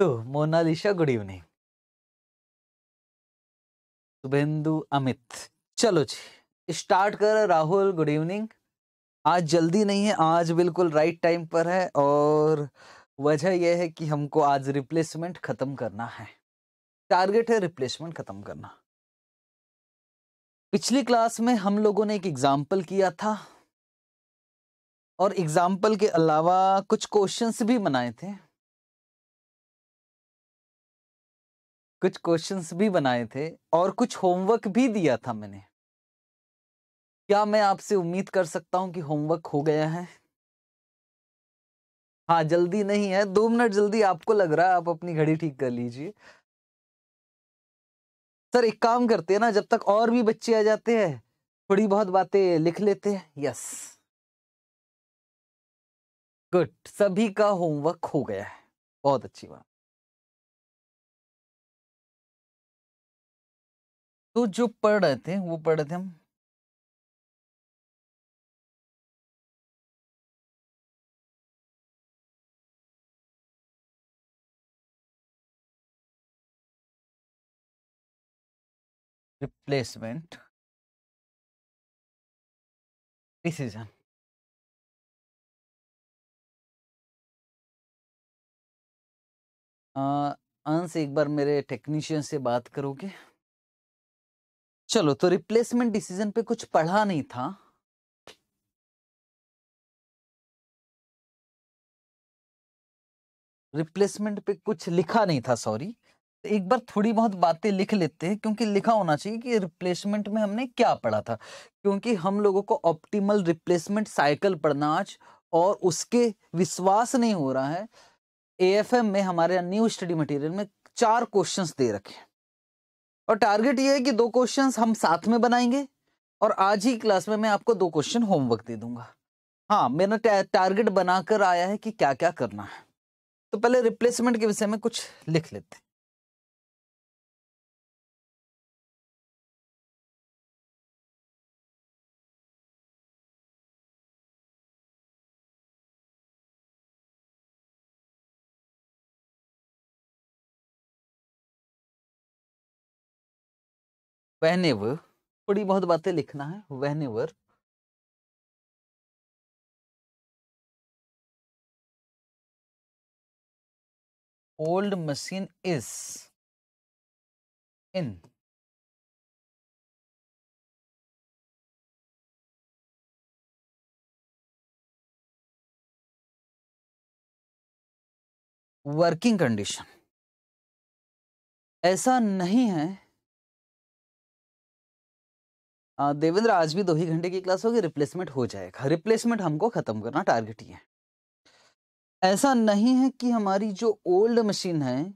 तो Monalisa good evening Shubhendu Amit. चलो जी, स्टार्ट कर राहुल गुड इवनिंग। आज जल्दी नहीं है, आज बिल्कुल राइट टाइम पर है और वजह यह है कि हमको आज रिप्लेसमेंट खत्म करना है। टारगेट है रिप्लेसमेंट खत्म करना। पिछली क्लास में हम लोगों ने एक एग्ज़ाम्पल किया था। और एग्ज़ाम्पल के अलावा कुछ क्वेश्चंस भी बनाए थे। कुछ क्वेश्चंस भी बनाए थे और कुछ होमवर्क भी दिया था मैंने। क्या मैं आपसे उम्मीद कर सकता हूँ कि होमवर्क हो गया है? हाँ जल्दी नहीं है। दो मिनट जल्दी आपको लग रहा है, आप अपनी घड़ी ठीक कर लीजिए। सर, एक काम करते हैं ना, जब तक और भी बच्चे आ जाते हैं थोड़ी बहुत बातें लिख लेते हैं। यस गुड सभी का होमवर्क हो गया है। बहुत अच्छी बात। तो जो पढ़ रहे थे, वो पढ़ रहे थे हम? Replacement. Decision. अंश, एक बार मेरे टेक्नीशियन से बात करोगे? चलो तो रिप्लेसमेंट डिसीज़न पे कुछ पढ़ा नहीं था। रिप्लेसमेंट पे कुछ लिखा नहीं था सॉरी एक बार थोड़ी बहुत बातें लिख लेते हैं, क्योंकि लिखा होना चाहिए कि रिप्लेसमेंट में हमने क्या पढ़ा था। क्योंकि हम लोगों को ऑप्टिमल रिप्लेसमेंट साइकिल पढ़ना आज, और उसके विश्वास नहीं हो रहा है। एएफएम में हमारे न्यू स्टडी मटेरियल में चार क्वेश्चंस दे रखे और टारगेट ये है कि दो क्वेश्चंस हम साथ में बनाएँगे और आज ही क्लास में मैं आपको दो क्वेश्चन होमवर्क दे दूँगा। हाँ मेरा टारगेट बनाकर आया है कि क्या क्या करना है। तो पहले रिप्लेसमेंट के विषय में कुछ लिख लेते whenever थोड़ी बहुत बातें लिखना है whenever old machine is in working condition ऐसा नहीं है देवेंद्र, आज भी दो ही घंटे की क्लास होगी, रिप्लेसमेंट हो जाएगा। रिप्लेसमेंट हमको खत्म करना टारगेट ही है। ऐसा नहीं है कि हमारी जो ओल्ड मशीन है,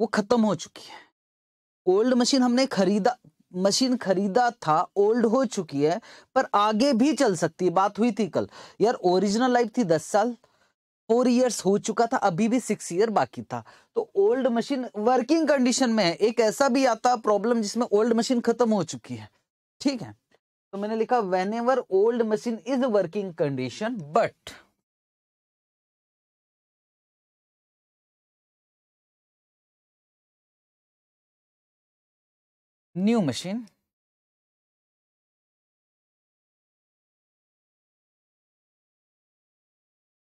वो खत्म हो चुकी है। ओल्ड मशीन हमने खरीदा मशीन खरीदा था ओल्ड हो चुकी है, पर आगे भी चल सकती है। बात हुई थी कल। यार ओरिजिनल लाइफ थी दस साल फोर इयर्स हो चुका था, अभी भी सिक्स ईयर बाकी था। तो ओल्ड मशीन वर्किंग कंडीशन में है। एक ऐसा भी आता प्रॉब्लम जिसमें ओल्ड मशीन खत्म हो चुकी है। ठीक है? तो मैंने लिखा whenever old machine is working condition but new machine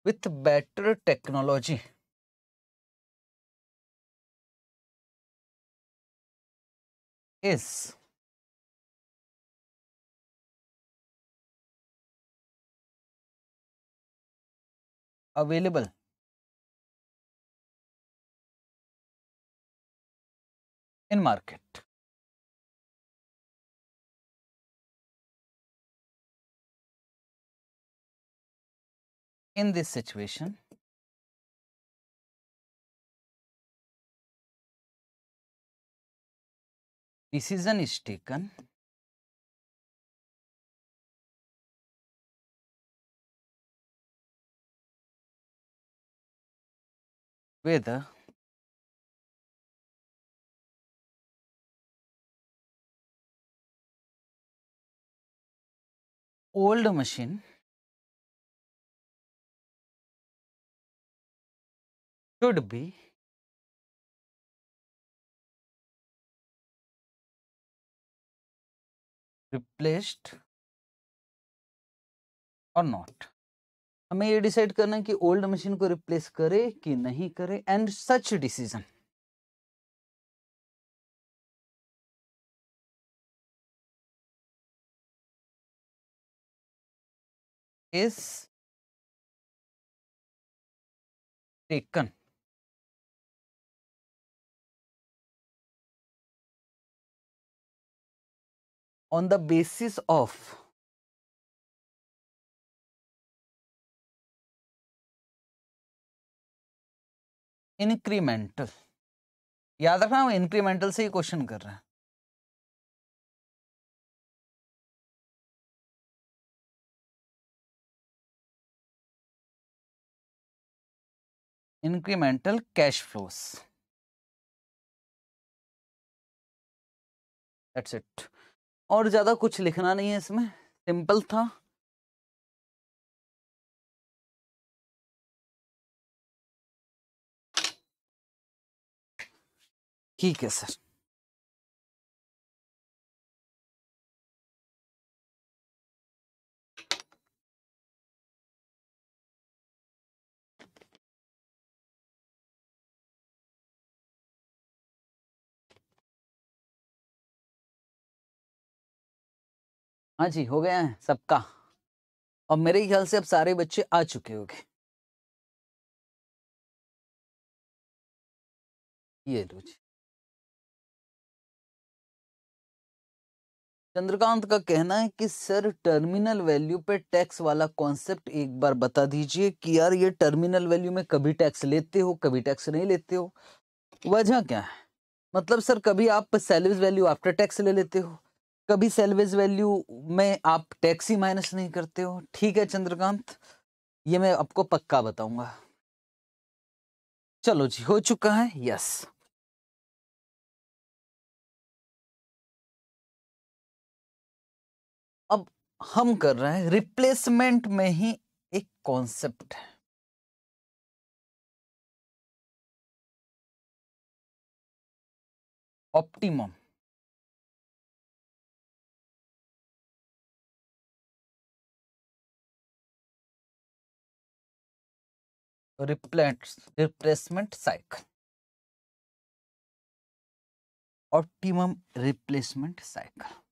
with better technology is available. In market. In this situation, decision is taken weather uh, old machine should be replaced or not. हमें ये decide करना है कि old machine को replace करे कि नहीं करे, and such decision. is taken on the basis of incremental याद रखना, हम इंक्रीमेंटल से ही क्वेश्चन कर रहे हैं। Incremental cash flows that's it. और ज़्यादा कुछ लिखना नहीं है इसमें। सिंपल था। ठीक है सर हाँ जी, हो गया है सबका। और मेरे ख्याल से अब सारे बच्चे आ चुके होंगे। ये लो जी। चंद्रकांत का कहना है कि सर, टर्मिनल वैल्यू पे टैक्स वाला कॉन्सेप्ट एक बार बता दीजिए कि यार ये टर्मिनल वैल्यू में कभी टैक्स लेते हो, कभी टैक्स नहीं लेते हो? वजह क्या है? मतलब सर, कभी आप सैलरीज वैल्यू आफ्टर टैक्स ले लेते हो? कभी सेल्वेज वैल्यू में आप टैक्स ही माइनस नहीं करते हो? ठीक है चंद्रकांत, ये मैं आपको पक्का बताऊँगा। चलो जी, हो चुका है? यस। अब हम कर रहे हैं रिप्लेसमेंट में ही एक कॉन्सेप्ट है। Optimum repellent replacement cycle optimum replacement cycle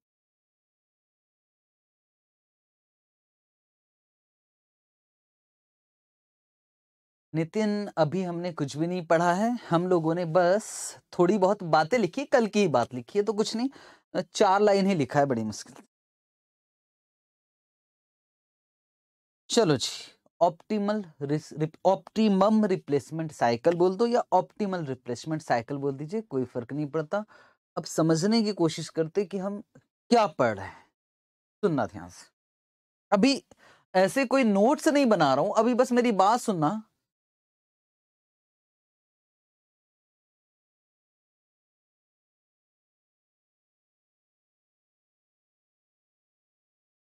Nitin, अभी हमने कुछ भी नहीं पढ़ा है। हम लोगों ने बस थोड़ी बहुत बातें लिखी, कल की ही बात लिखी है तो कुछ नहीं। चार लाइन ही लिखा है, बड़ी मुश्किल। चलो जी, ऑप्टिमल ऑप्टिमम रिप्लेसमेंट साइकिल बोल दो या ऑप्टिमल रिप्लेसमेंट साइकिल बोल दीजिए, कोई फ़र्क नहीं पड़ता। अब समझने की कोशिश करते कि हम क्या पढ़ रहे हैं। सुनना ध्यान से। अभी ऐसे कोई नोट्स नहीं बना रहा हूँ, अभी बस मेरी बात सुनना।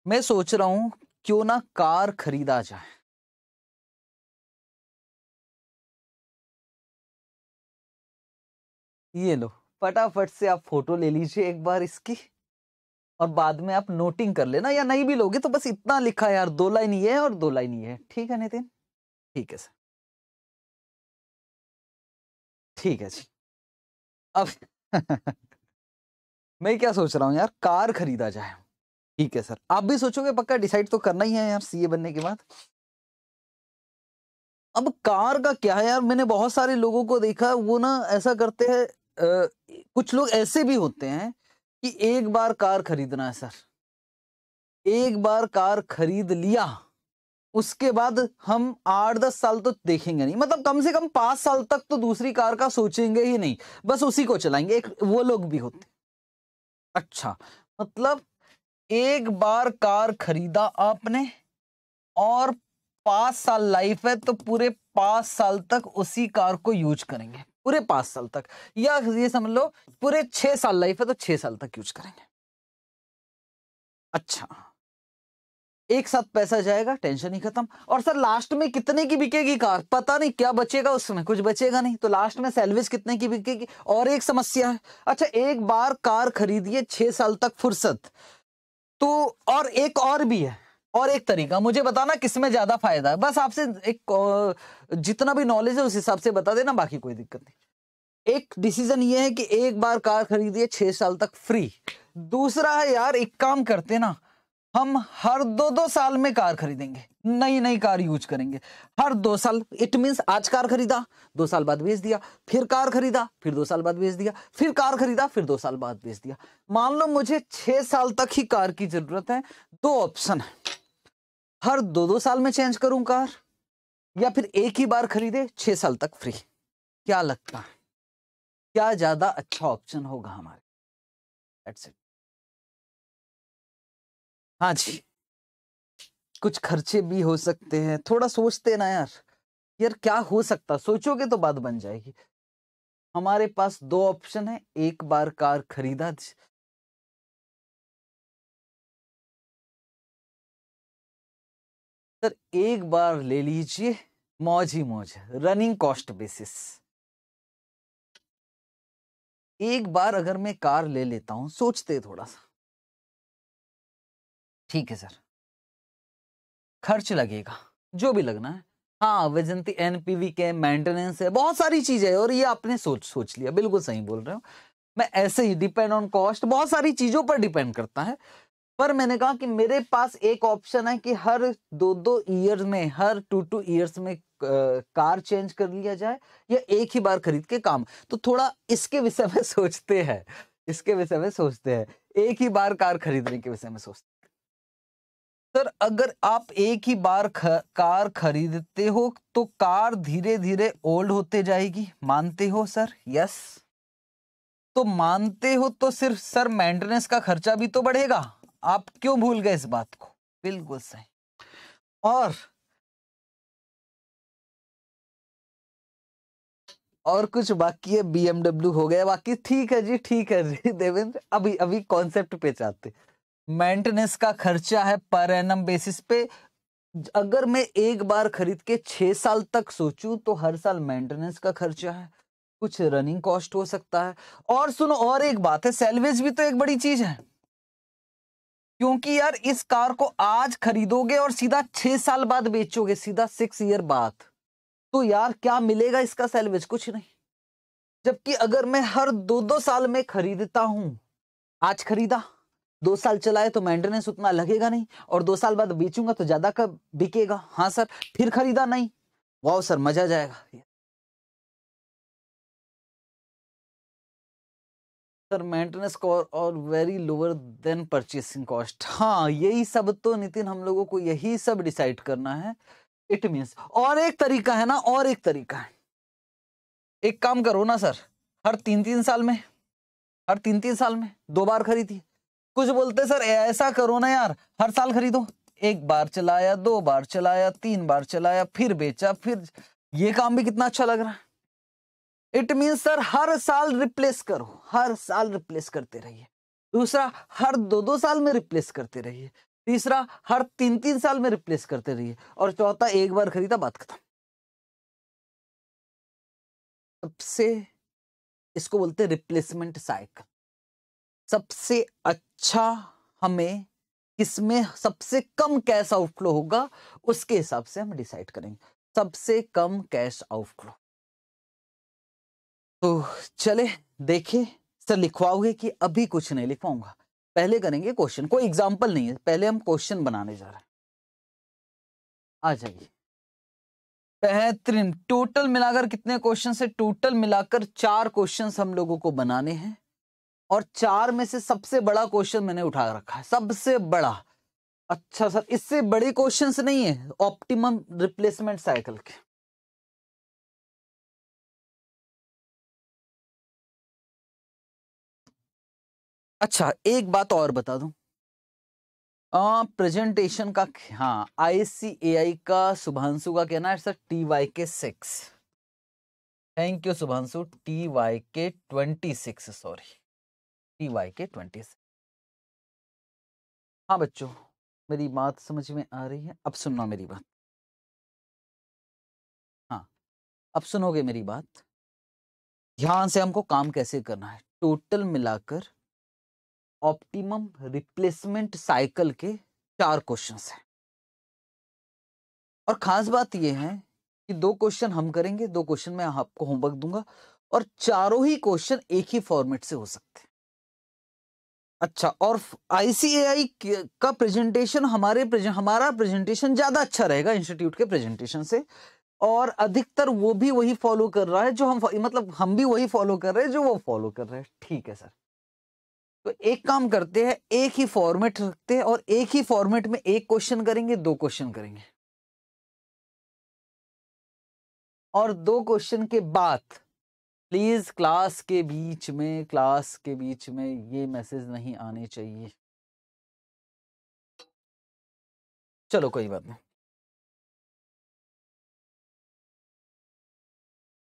मैं सोच रहा हूँ, क्यों ना कार खरीदा जाए। ये लो, फटाफट से आप फ़ोटो ले लीजिए एक बार इसकी, और बाद में आप नोटिंग कर लेना, या नहीं भी लोगे तो बस इतना लिखा यार, दो लाइन ये है और दो लाइन ये है। ठीक है नितिन? ठीक है सर। ठीक है जी। अब मैं क्या सोच रहा हूँ यार, कार खरीदा जाए। ठीक है सर। आप भी सोचोगे पक्का डिसाइड तो करना ही है यार सीए बनने के बाद। अब कार का क्या है यार? मैंने बहुत सारे लोगों को देखा, वो ना ऐसा करते हैं कुछ लोग ऐसे भी होते हैं कि एक बार कार खरीदना है सर। एक बार कार खरीद लिया, उसके बाद हम आठ दस साल तो देखेंगे नहीं। मतलब कम से कम पाँच साल तक तो दूसरी कार का सोचेंगे ही नहीं। बस उसी को चलाएँगे, एक वो लोग भी होते अच्छा मतलब एक बार कार खरीदा आपने? और पाँच साल लाइफ है तो पूरे पाँच साल तक उसी कार को यूज़ करेंगे। पूरे पाँच साल तक। या ये समझ लो, पूरे छह साल लाइफ है तो छह साल तक यूज़ करेंगे। अच्छा। एक साथ पैसा जाएगा टेंशन ही खत्म। और सर लास्ट में कितने की बिकेगी कार? पता नहीं, क्या बचेगा उसमें? कुछ बचेगा नहीं। तो लास्ट में सैलवेज कितने की बिकेगी? और एक समस्या है। अच्छा एक बार कार खरीदिए, छह साल तक फुर्सत। तो और एक और भी है, और एक तरीका, मुझे बताना किसमें ज़्यादा फ़ायदा है। बस आपसे एक जितना भी नॉलेज है उस हिसाब से बता देना, बाकी कोई दिक्कत नहीं। एक डिसीज़न ये है कि एक बार कार खरीदिए, छह साल तक फ्री दूसरा है, यार, एक काम करते ना, हम हर दो दो साल में कार खरीदेंगे। नई नई कार यूज़ करेंगे। हर दो साल इट मीन्स आज कार खरीदा, दो साल बाद बेच दिया, फिर कार खरीदा, फिर दो साल बाद बेच दिया, फिर कार खरीदा, फिर दो साल बाद बेच दिया। मान लो मुझे छह साल तक ही कार की ज़रूरत है, दो ऑप्शन है। हर दो दो साल में चेंज करूँ कार, या फिर एक ही बार खरीदे, छह साल तक फ्री क्या लगता है? क्या ज़्यादा अच्छा ऑप्शन होगा हमारे. हाँ जी। कुछ खर्चे भी हो सकते हैं। थोड़ा सोचते ना यार। यार क्या हो सकता? सोचोगे तो बात बन जाएगी। हमारे पास दो ऑप्शन है। एक बार कार खरीदा सर, एक बार ले लीजिए। मौज ही मौज रनिंग कॉस्ट बेसिस। एक बार अगर मैं कार ले लेता हूँ, सोचते थोड़ा सा। ठीक है सर। खर्च लगेगा, जो भी लगना है। हाँ वजंती एनपीवी के मेंटेनेंस है, बहुत सारी चीज़ें है और ये आपने सोच सोच लिया, बिल्कुल सही बोल रहे हो। मैं ऐसे ही डिपेंड ऑन कॉस्ट बहुत सारी चीज़ों पर डिपेंड करता है, पर मैंने कहा कि मेरे पास एक ऑप्शन है कि हर दो दो ईयर्स में, हर टू टू ईयर्स में कार चेंज कर लिया जाए या एक ही बार खरीद के काम। तो थोड़ा इसके विषय में सोचते हैं, इसके विषय में सोचते हैं, एक ही बार कार खरीदने के विषय में सोचते सर अगर आप एक ही बार ख, कार खरीदते हो तो कार धीरे धीरे ओल्ड होते जाएगी। मानते हो सर? यस। तो मानते हो तो सिर्फ़ सर मेंटेनेंस का खर्चा भी तो बढ़ेगा। आप क्यों भूल गए इस बात को? बिल्कुल सही। और और कुछ बाकी है बीएमडब्ल्यू हो गया। बाकी ठीक है जी ठीक है जी देवेंद्र। अभी अभी कॉन्सेप्ट पे चाहते मेंटेनेंस का खर्चा है पर एनम बेसिस पे। अगर मैं एक बार खरीद के छह साल तक सोचूं तो हर साल मेंटेनेंस का खर्चा है। कुछ रनिंग कॉस्ट हो सकता है। और सुनो, और एक बात है, सेल्वेज भी तो एक बड़ी चीज़ है। क्योंकि यार, इस कार को आज खरीदोगे और सीधा छह साल बाद बेचोगे, सीधा सिक्स ईयर बाद। तो यार, क्या मिलेगा इसका सेल्वेज? कुछ नहीं। जबकि अगर मैं हर दो दो साल में खरीदता हूँ, आज खरीदा। दो साल चलाए तो मेंटेनेंस उतना लगेगा नहीं, और दो साल बाद बेचूँगा तो ज़्यादा कब बिकेगा। हाँ सर, फिर खरीदा नहीं। वाह सर, मज़ा जाएगा। सर मेंटेनेंस कॉस्ट और very lower than purchasing cost हाँ यही सब तो नितिन, हम लोगों को यही सब डिसाइड करना है। इट मीन्स और एक तरीका है ना, और एक तरीका है। एक काम करो ना सर, हर तीन तीन साल में, हर तीन तीन साल में दो बार खरीदी। कुछ बोलते, सर ऐसा करो ना यार, हर साल खरीदो। एक बार चलाया, दो बार चलाया, तीन बार चलाया, फिर बेचा, फिर ये काम भी कितना अच्छा लग रहा है। इट मीन सर, हर साल रिप्लेस करो, हर साल रिप्लेस करते रहिए। दूसरा, हर दो दो साल में रिप्लेस करते रहिए। तीसरा, हर तीन तीन साल में रिप्लेस करते रहिए। और चौथा, एक बार खरीदा, बात खत्म। सबसे इसको बोलते रिप्लेसमेंट साइकिल सबसे अच्छा हमें किसमें सबसे कम कैश आउटफ्लो होगा, उसके हिसाब से हम डिसाइड करेंगे। सबसे कम कैश आउटफ्लो। तो चले देखे सर लिखवाओगे कि अभी कुछ नहीं लिखवाऊँगा। पहले करेंगे क्वेश्चन। कोई एग्ज़ाम्पल नहीं है। पहले हम क्वेश्चन बनाने जा रहे हैं। आ जाइए। बेहतरीन। टोटल मिलाकर कितने क्वेश्चन है? टोटल मिलाकर चार क्वेश्चन हम लोगों को बनाने हैं। और चार में से सबसे बड़ा क्वेश्चन मैंने उठा रखा है। सबसे बड़ा। अच्छा सर, इससे बड़े क्वेश्चंस नहीं है ऑप्टिमम रिप्लेसमेंट साइकिल के। अच्छा एक बात और बता दूँ। प्रेजेंटेशन का हाँ आईसीएआई का शुभांशु का कहना है sir T Y K six thank you Shubhanshu T Y K twenty six sorry T Y K twenty हाँ बच्चों, मेरी बात समझ में आ रही है, अब सुनना मेरी बात। हाँ अब सुनोगे मेरी बात। ध्यान से हमको काम कैसे करना है? टोटल मिलाकर ऑप्टिमम रिप्लेसमेंट साइकिल के चार क्वेश्चन हैं। और खास बात यह है कि दो क्वेश्चन हम करेंगे, दो क्वेश्चन मैं आपको होमवर्क दूँगा और चारों ही क्वेश्चन एक ही फॉर्मेट से हो सकते हैं। अच्छा और आईसीएआई का प्रेजेंटेशन हमारे हमारा प्रेजेंटेशन ज़्यादा अच्छा रहेगा इंस्टीट्यूट के प्रेजेंटेशन से। और अधिकतर वो भी वही फॉलो कर रहा है जो हम मतलब हम भी वही फॉलो कर रहे हैं जो वो फॉलो कर रहे हैं। ठीक है सर तो एक काम करते हैं, एक ही फॉर्मेट रखते हैं और एक ही फॉर्मेट में एक क्वेश्चन करेंगे, दो क्वेश्चन करेंगे। और दो क्वेश्चन के बाद प्लीज़ क्लास के बीच में, क्लास के बीच में ये मैसेज नहीं आने चाहिए। चलो, कोई बात नहीं।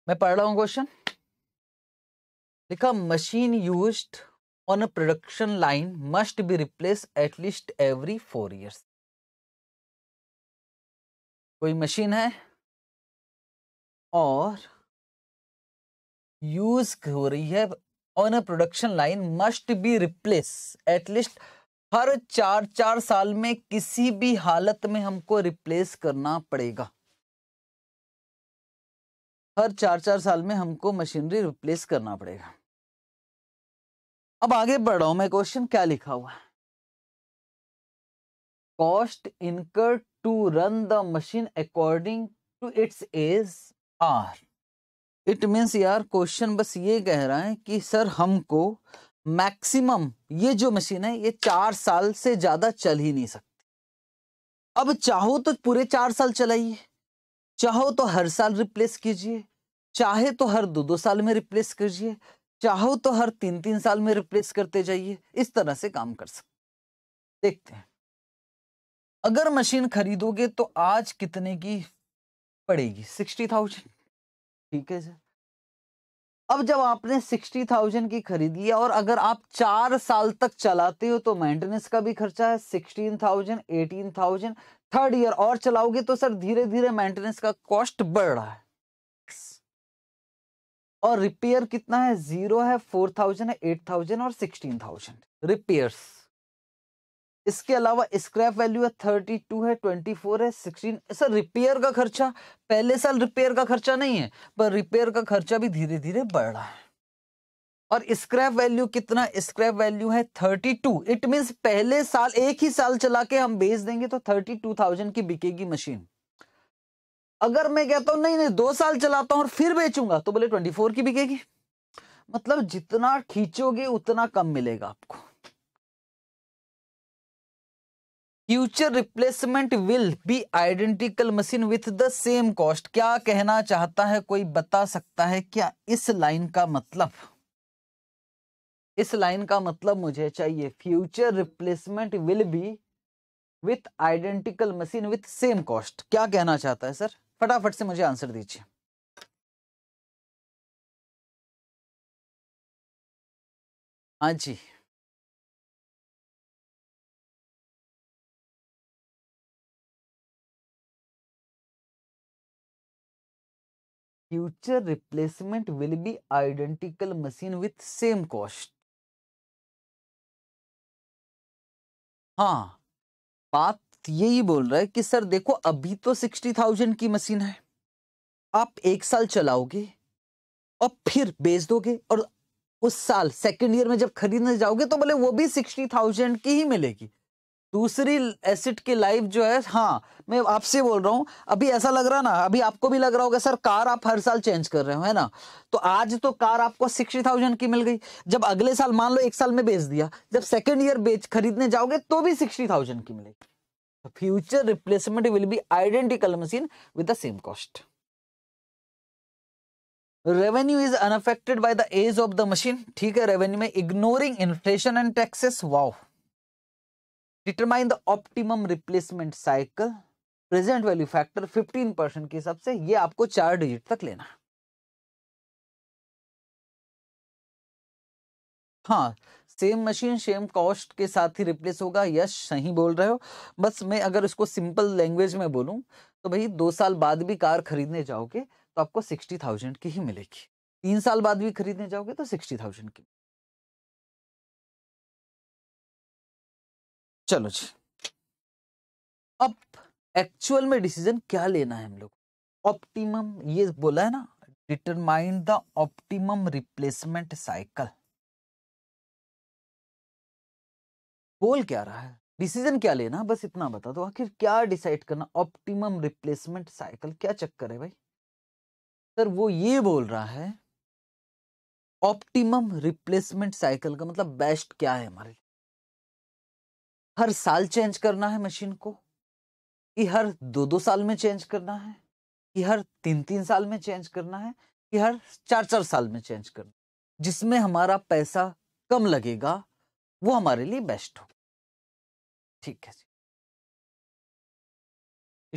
मैं पढ़ रहा हूँ क्वेश्चन। लिखा, machine used on a production line must be replace at least every four years. कोई मशीन है? और यूज़ हो रही है on a production line must be replace at least हर चार चार साल में किसी भी हालत में हमको रिप्लेस करना पड़ेगा। हर चार चार साल में हमको मशीनरी रिप्लेस करना पड़ेगा। अब आगे बढ़ रहा हूँ मैं क्वेश्चन क्या लिखा हुआ है? Cost incur to run the machine according to its age are it means यार क्वेश्चन बस ये कह रहा है कि सर हमको मैक्सिमम ये जो मशीन है, ये चार साल से ज़्यादा चल ही नहीं सकती। अब चाहो तो पूरे चार साल चलाइए, चाहो तो हर साल रिप्लेस कीजिए, चाहे तो हर दो दो साल में रिप्लेस कीजिए, चाहो तो हर तीन तीन साल में रिप्लेस करते जाइए, इस तरह से काम कर सकते देखते हैं। अगर मशीन खरीदोगे तो आज कितने की पड़ेगी? सिक्सटी थाउज़ेंड ठीक है सर। अब जब आपने सिक्सटी थाउज़ेंड की खरीद है और अगर आप चार साल तक चलाते हो तो मेंटेनेंस का भी खर्चा है, sixteen thousand, eighteen thousand third year और चलाओगे तो सर धीरे धीरे मेंटेनेंस का कॉस्ट बढ़ रहा है। और रिपेयर कितना है? ज़ीरो है फोर थाउज़ेंड है एट थाउज़ेंड और सिक्सटीन थाउज़ेंड रिपेयर्स इसके अलावा स्क्रैप वैल्यू है थर्टी टू है ट्वेंटी फोर है सिक्सटीन सर रिपेयर का खर्चा, पहले साल रिपेयर का खर्चा नहीं है, पर रिपेयर का खर्चा भी धीरे धीरे बढ़ रहा है। और स्क्रैप वैल्यू कितना? स्क्रैप वैल्यू है थर्टी टू इट मीन पहले साल, एक ही साल चला के हम बेच देंगे तो थर्टी टू थाउज़ेंड की बिकेगी मशीन अगर मैं कहता हूँ, नहीं नहीं, दो साल चलाता हूँ और फिर बेचूँगा तो बोले ट्वेंटी फोर की बिकेगी। मतलब जितना खींचोगे, उतना कम मिलेगा आपको। Future replacement will be identical machine with the same cost क्या कहना चाहता है, कोई बता सकता है क्या इस लाइन का मतलब? इस लाइन का मतलब मुझे चाहिए future replacement will be with identical machine with same cost क्या कहना चाहता है सर फटाफट से मुझे आंसर दीजिए। हाँ जी। Future replacement will be identical machine with same cost. हाँ बात यही बोल रहा है कि सर देखो, अभी तो सिक्सटी थाउज़ेंड की मशीन है। आप एक साल चलाओगे और फिर बेच दोगे और उस साल सेकेंड ईयर में जब खरीदने जाओगे तो बोले वो भी सिक्सटी थाउज़ेंड की ही मिलेगी। दूसरी एसिड की लाइफ जो है हाँ मैं आपसे बोल रहा हूँ, अभी ऐसा लग रहा ना, अभी आपको भी लग रहा होगा, सर, कार आप हर साल चेंज कर रहे हो, है ना? तो आज तो कार आपको सिक्सटी थाउज़ेंड की मिल गई। जब अगले साल, मान लो एक साल में बेच दिया, जब सेकेंड ईयर बेच, खरीदने जाओगे तो भी सिक्सटी थाउज़ेंड की मिलेगी। Future replacement will be identical machine with the same cost revenue is unaffected by the age of the machine ठीक है रेवेन्यू में ignoring inflation and taxes wow determine the optimum replacement cycle present value factor 15 percent के हिसाब से ये आपको चार digit तक लेना है। हाँ सेम मशीन सेम कॉस्ट के साथ ही रिप्लेस होगा। यश सही बोल रहे हो। बस मैं अगर इसको सिंपल लैंग्वेज में बोलूँ तो भाई दो साल बाद भी कार खरीदने जाओगे तो आपको सिक्सटी थाउज़ेंड की ही मिलेगी। तीन साल बाद भी खरीदने जाओगे तो सिक्सटी थाउज़ेंड की। चलो जी। अब एक्चुअल में डिसीज़न क्या लेना है हम लोग? ऑप्टिमम ये बोला है ना determine the optimum replacement cycle बोल क्या रहा है? डिसीज़न क्या लेना बस इतना बता दो। आखिर क्या डिसाइड करना? ऑप्टिमम रिप्लेसमेंट साइकिल क्या चक्कर है भाई? सर, वो ये बोल रहा है ऑप्टिमम रिप्लेसमेंट साइकिल का मतलब बेस्ट क्या है हमारे लिए? हर साल चेंज करना है मशीन को? कि हर दो दो साल में चेंज करना है? कि हर तीन तीन साल में चेंज करना है? कि हर चार चार साल में चेंज करना जिसमें हमारा पैसा कम लगेगा, वो हमारे लिए बेस्ट हो। ठीक है जी।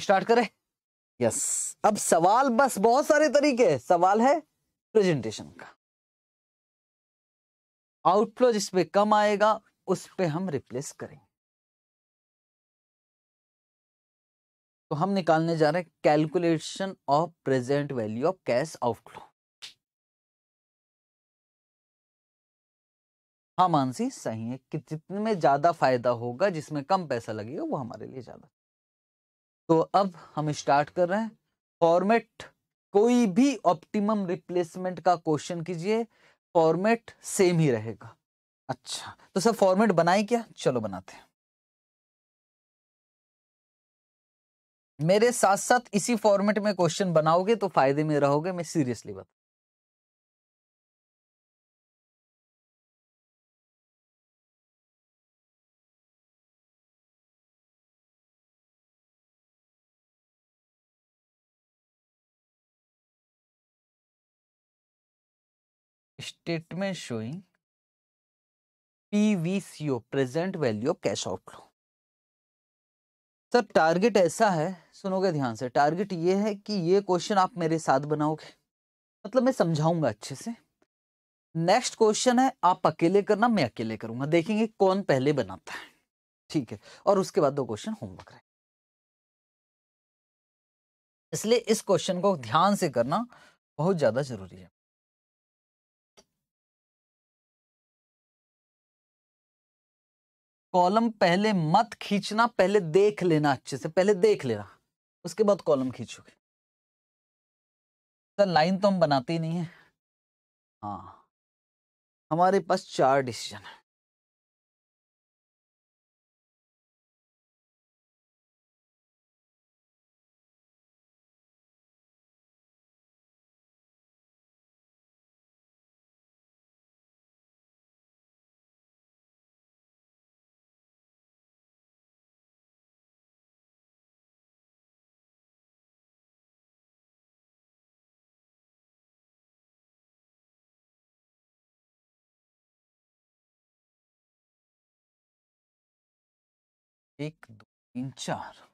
स्टार्ट करें। यस। अब सवाल, बस बहुत सारे तरीके हैं। सवाल है प्रेजेंटेशन का। आउटफ्लो जिसपे कम आएगा उस पे हम रिप्लेस करेंगे। तो हम निकालने जा रहे हैं calculation of present value of cash outflow हाँ मानसी, सही है। कि जितने में ज़्यादा फ़ायदा होगा, जिसमें कम पैसा लगेगा, वो हमारे लिए ज़्यादा। तो अब हम स्टार्ट कर रहे हैं। फॉर्मेट कोई भी ऑप्टिमम रिप्लेसमेंट का क्वेश्चन कीजिए। फॉर्मेट सेम ही रहेगा। अच्छा तो सर फॉर्मेट बनाए क्या? चलो बनाते हैं। मेरे साथ साथ इसी फॉर्मेट में क्वेश्चन बनाओगे तो फ़ायदे में रहोगे, मैं सीरियसली बता statement showing PVCO present value of cash outflow sir target ऐसा है, सुनोगे ध्यान से टारगेट ये है कि ये क्वेश्चन आप मेरे साथ बनाओगे। मतलब मैं समझाऊँगा अच्छे से। नेक्स्ट क्वेश्चन है, आप अकेले करना, मैं अकेले करूँगा। देखेंगे कौन पहले बनाता है। ठीक है, और उसके बाद दो क्वेश्चन होमवर्क रहे। इसलिए इस क्वेश्चन को ध्यान से करना बहुत ज़्यादा ज़रूरी है। कॉलम पहले मत खींचना, पहले देख लेना अच्छे से, पहले देख लेना। उसके बाद कॉलम खींचोगे। सर, लाइन तो हम बनाते ही नहीं है। हाँ। हमारे पास चार डिसीज़न है। एक दो तीन चार।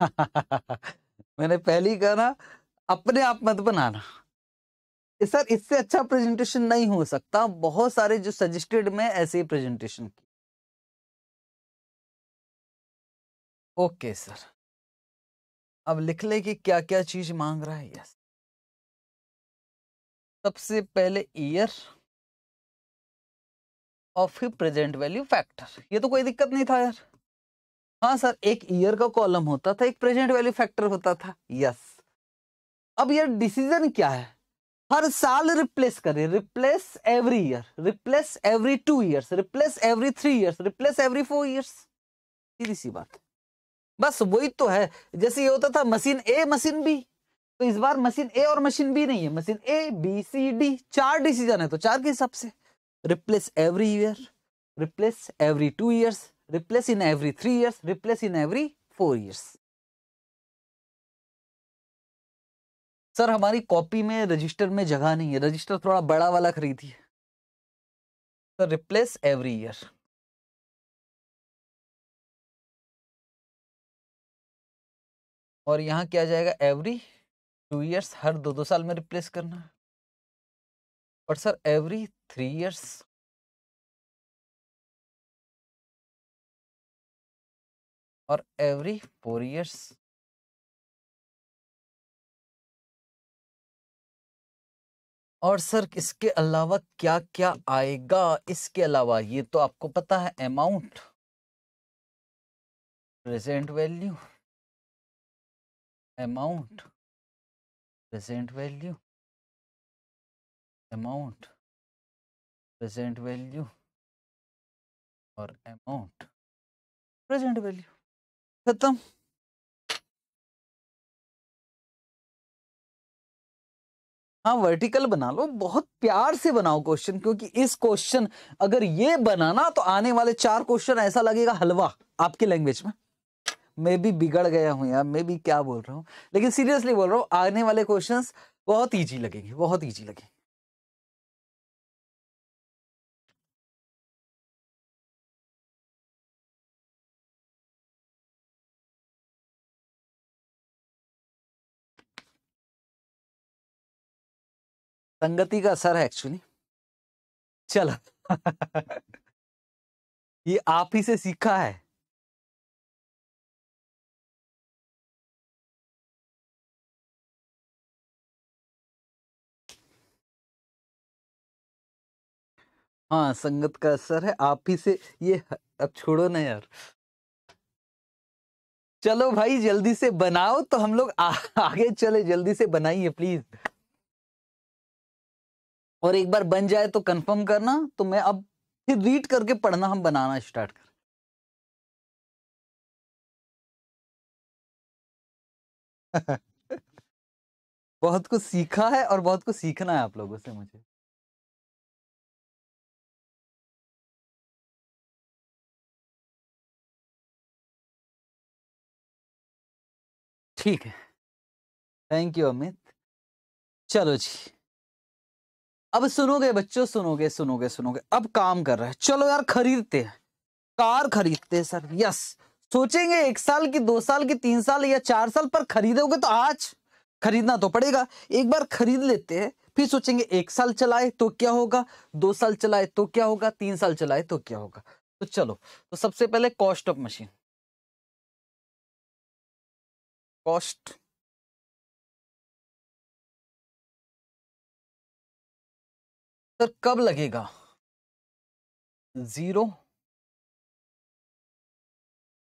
मैंने पहली कहा ना, अपने आप मत बनाना। सर, इससे अच्छा प्रेजेंटेशन नहीं हो सकता। बहुत सारे जो सजेस्टेड में ऐसे ही प्रेजेंटेशन की। Okay sir. अब लिख ले कि क्या क्या चीज़ मांग रहा है। यस। सबसे पहले year of present value factor ये तो कोई दिक्कत नहीं था यार। हाँ सर, एक ईयर का कॉलम होता था, एक प्रेजेंट वैल्यू फैक्टर होता था। यस। अब ये डिसीज़न क्या है? हर साल रिप्लेस करें, replace every year, replace every two years, replace every three years, replace every four years. सीधी सी बात। बस वही तो है, जैसे ये होता था मशीन ए, मशीन बी। तो इस बार मशीन ए और मशीन बी नहीं है, machine A, B, C, D, चार डिसीज़न है तो चार के हिसाब से। Replace every year, replace every two years replace in every 3 years, replace in every 4 years. Sir हमारी कॉपी में रजिस्टर में जगह नहीं है। रजिस्टर थोड़ा बड़ा वाला खरीदिए सर रिप्लेस एवरी ईयर और यहाँ क्या जाएगा? एवरी टू इयर्स हर दो दो साल में रिप्लेस करना। और सर एवरी थ्री इयर्स और एवरी फोर इयर्स और सर, इसके अलावा क्या क्या आएगा? इसके अलावा ये तो आपको पता है amount present value amount. Present value amount. Present value और amount. Present value. खत्म हाँ वर्टिकल बना लो, बहुत प्यार से बनाओ क्वेश्चन क्योंकि इस क्वेश्चन अगर ये बनाना तो आने वाले चार क्वेश्चन ऐसा लगेगा, हलवा, आपकी लैंग्वेज में। मैं भी बिगड़ गया हूँ यार, मैं भी क्या बोल रहा हूँ। लेकिन सीरियसली बोल रहा हूँ, आने वाले क्वेश्चंस बहुत इजी लगेंगे, बहुत इजी लगेंगे। संगति का असर है एक्चुअली चलो। ये आप ही से सीखा है। हाँ संगत का असर है, आप ही से ये अब छोड़ो ना यार। चलो भाई, जल्दी से बनाओ तो हम लोग आगे चले, जल्दी से बनाइए प्लीज़ और एक बार बन जाए तो कंफर्म करना तो मैं अब फिर रीड करके पढ़ना, हम बनाना स्टार्ट कर। बहुत कुछ सीखा है और बहुत कुछ सीखना है आप लोगों से मुझे। ठीक है। थैंक यू अमित चलो जी। अब सुनोगे, बच्चों, सुनोगे सुनोगे सुनोगे। अब काम कर रहा है। चलो यार, खरीदते हैं। कार खरीदते हैं, सर। यस। सोचेंगे एक साल की, दो साल की, तीन साल या चार साल पर खरीदोगे तो आज खरीदना तो पड़ेगा। एक बार खरीद लेते हैं, फिर सोचेंगे एक साल चलाए तो क्या होगा? दो साल चलाए तो क्या होगा? तीन साल चलाए तो क्या होगा? तो चलो तो सबसे पहले cost of machine cost sir कब लगेगा? ज़ीरो।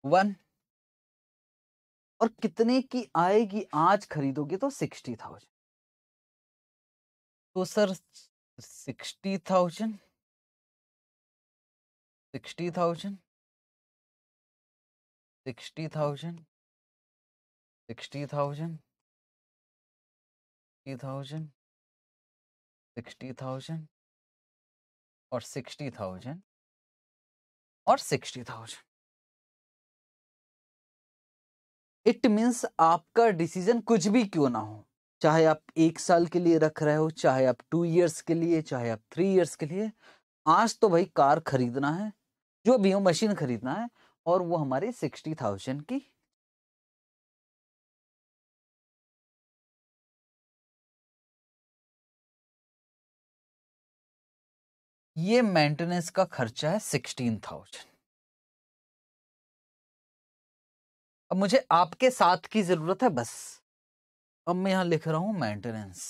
वन। और कितने की आएगी आज खरीदोगे तो सिक्सटी थाउज़ेंड। तो sir sixty thousand. Sixty thousand. Sixty thousand. sixty thousand, sixty thousand, sixty thousand, और sixty thousand और sixty thousand. इट मीन्स आपका डिसीज़न कुछ भी क्यों ना हो चाहे आप एक साल के लिए रख रहे हो, चाहे आप टू इयर्स के लिए, चाहे आप थ्री इयर्स के लिए, आज तो भाई कार खरीदना है, जो भी हो मशीन खरीदना है और वो हमारे सिक्सटी थाउज़ेंड की ये मेंटेनेंस का खर्चा है सिक्सटीन थाउज़ेंड। अब मुझे आपके साथ की ज़रूरत है बस। अब मैं यहाँ लिख रहा हूँ मेंटेनेंस।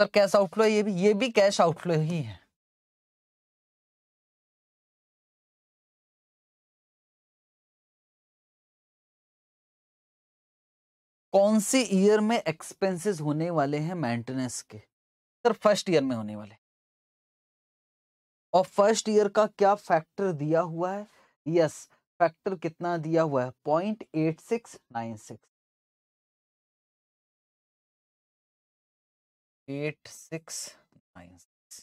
सर, कैश आउटफ्लो ये भी ये भी कैश आउटफ्लो ही है। कौन से ईयर में एक्सपेंसेस होने वाले हैं मेंटेनेंस के? सर फ़र्स्ट ईयर में होने वाले। और फ़र्स्ट ईयर का क्या फैक्टर दिया हुआ है? यस फैक्टर कितना दिया हुआ है? Point eight six nine six eight six nine six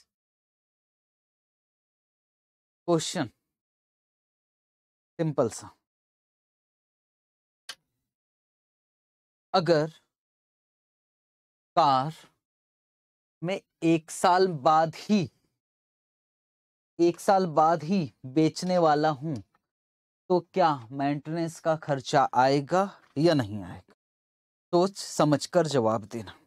question simple सा। अगर कार में एक साल बाद ही, एक साल बाद ही बेचने वाला हूँ तो क्या मेंटेनेंस का खर्चा आएगा या नहीं आएगा? सोच समझकर जवाब देना।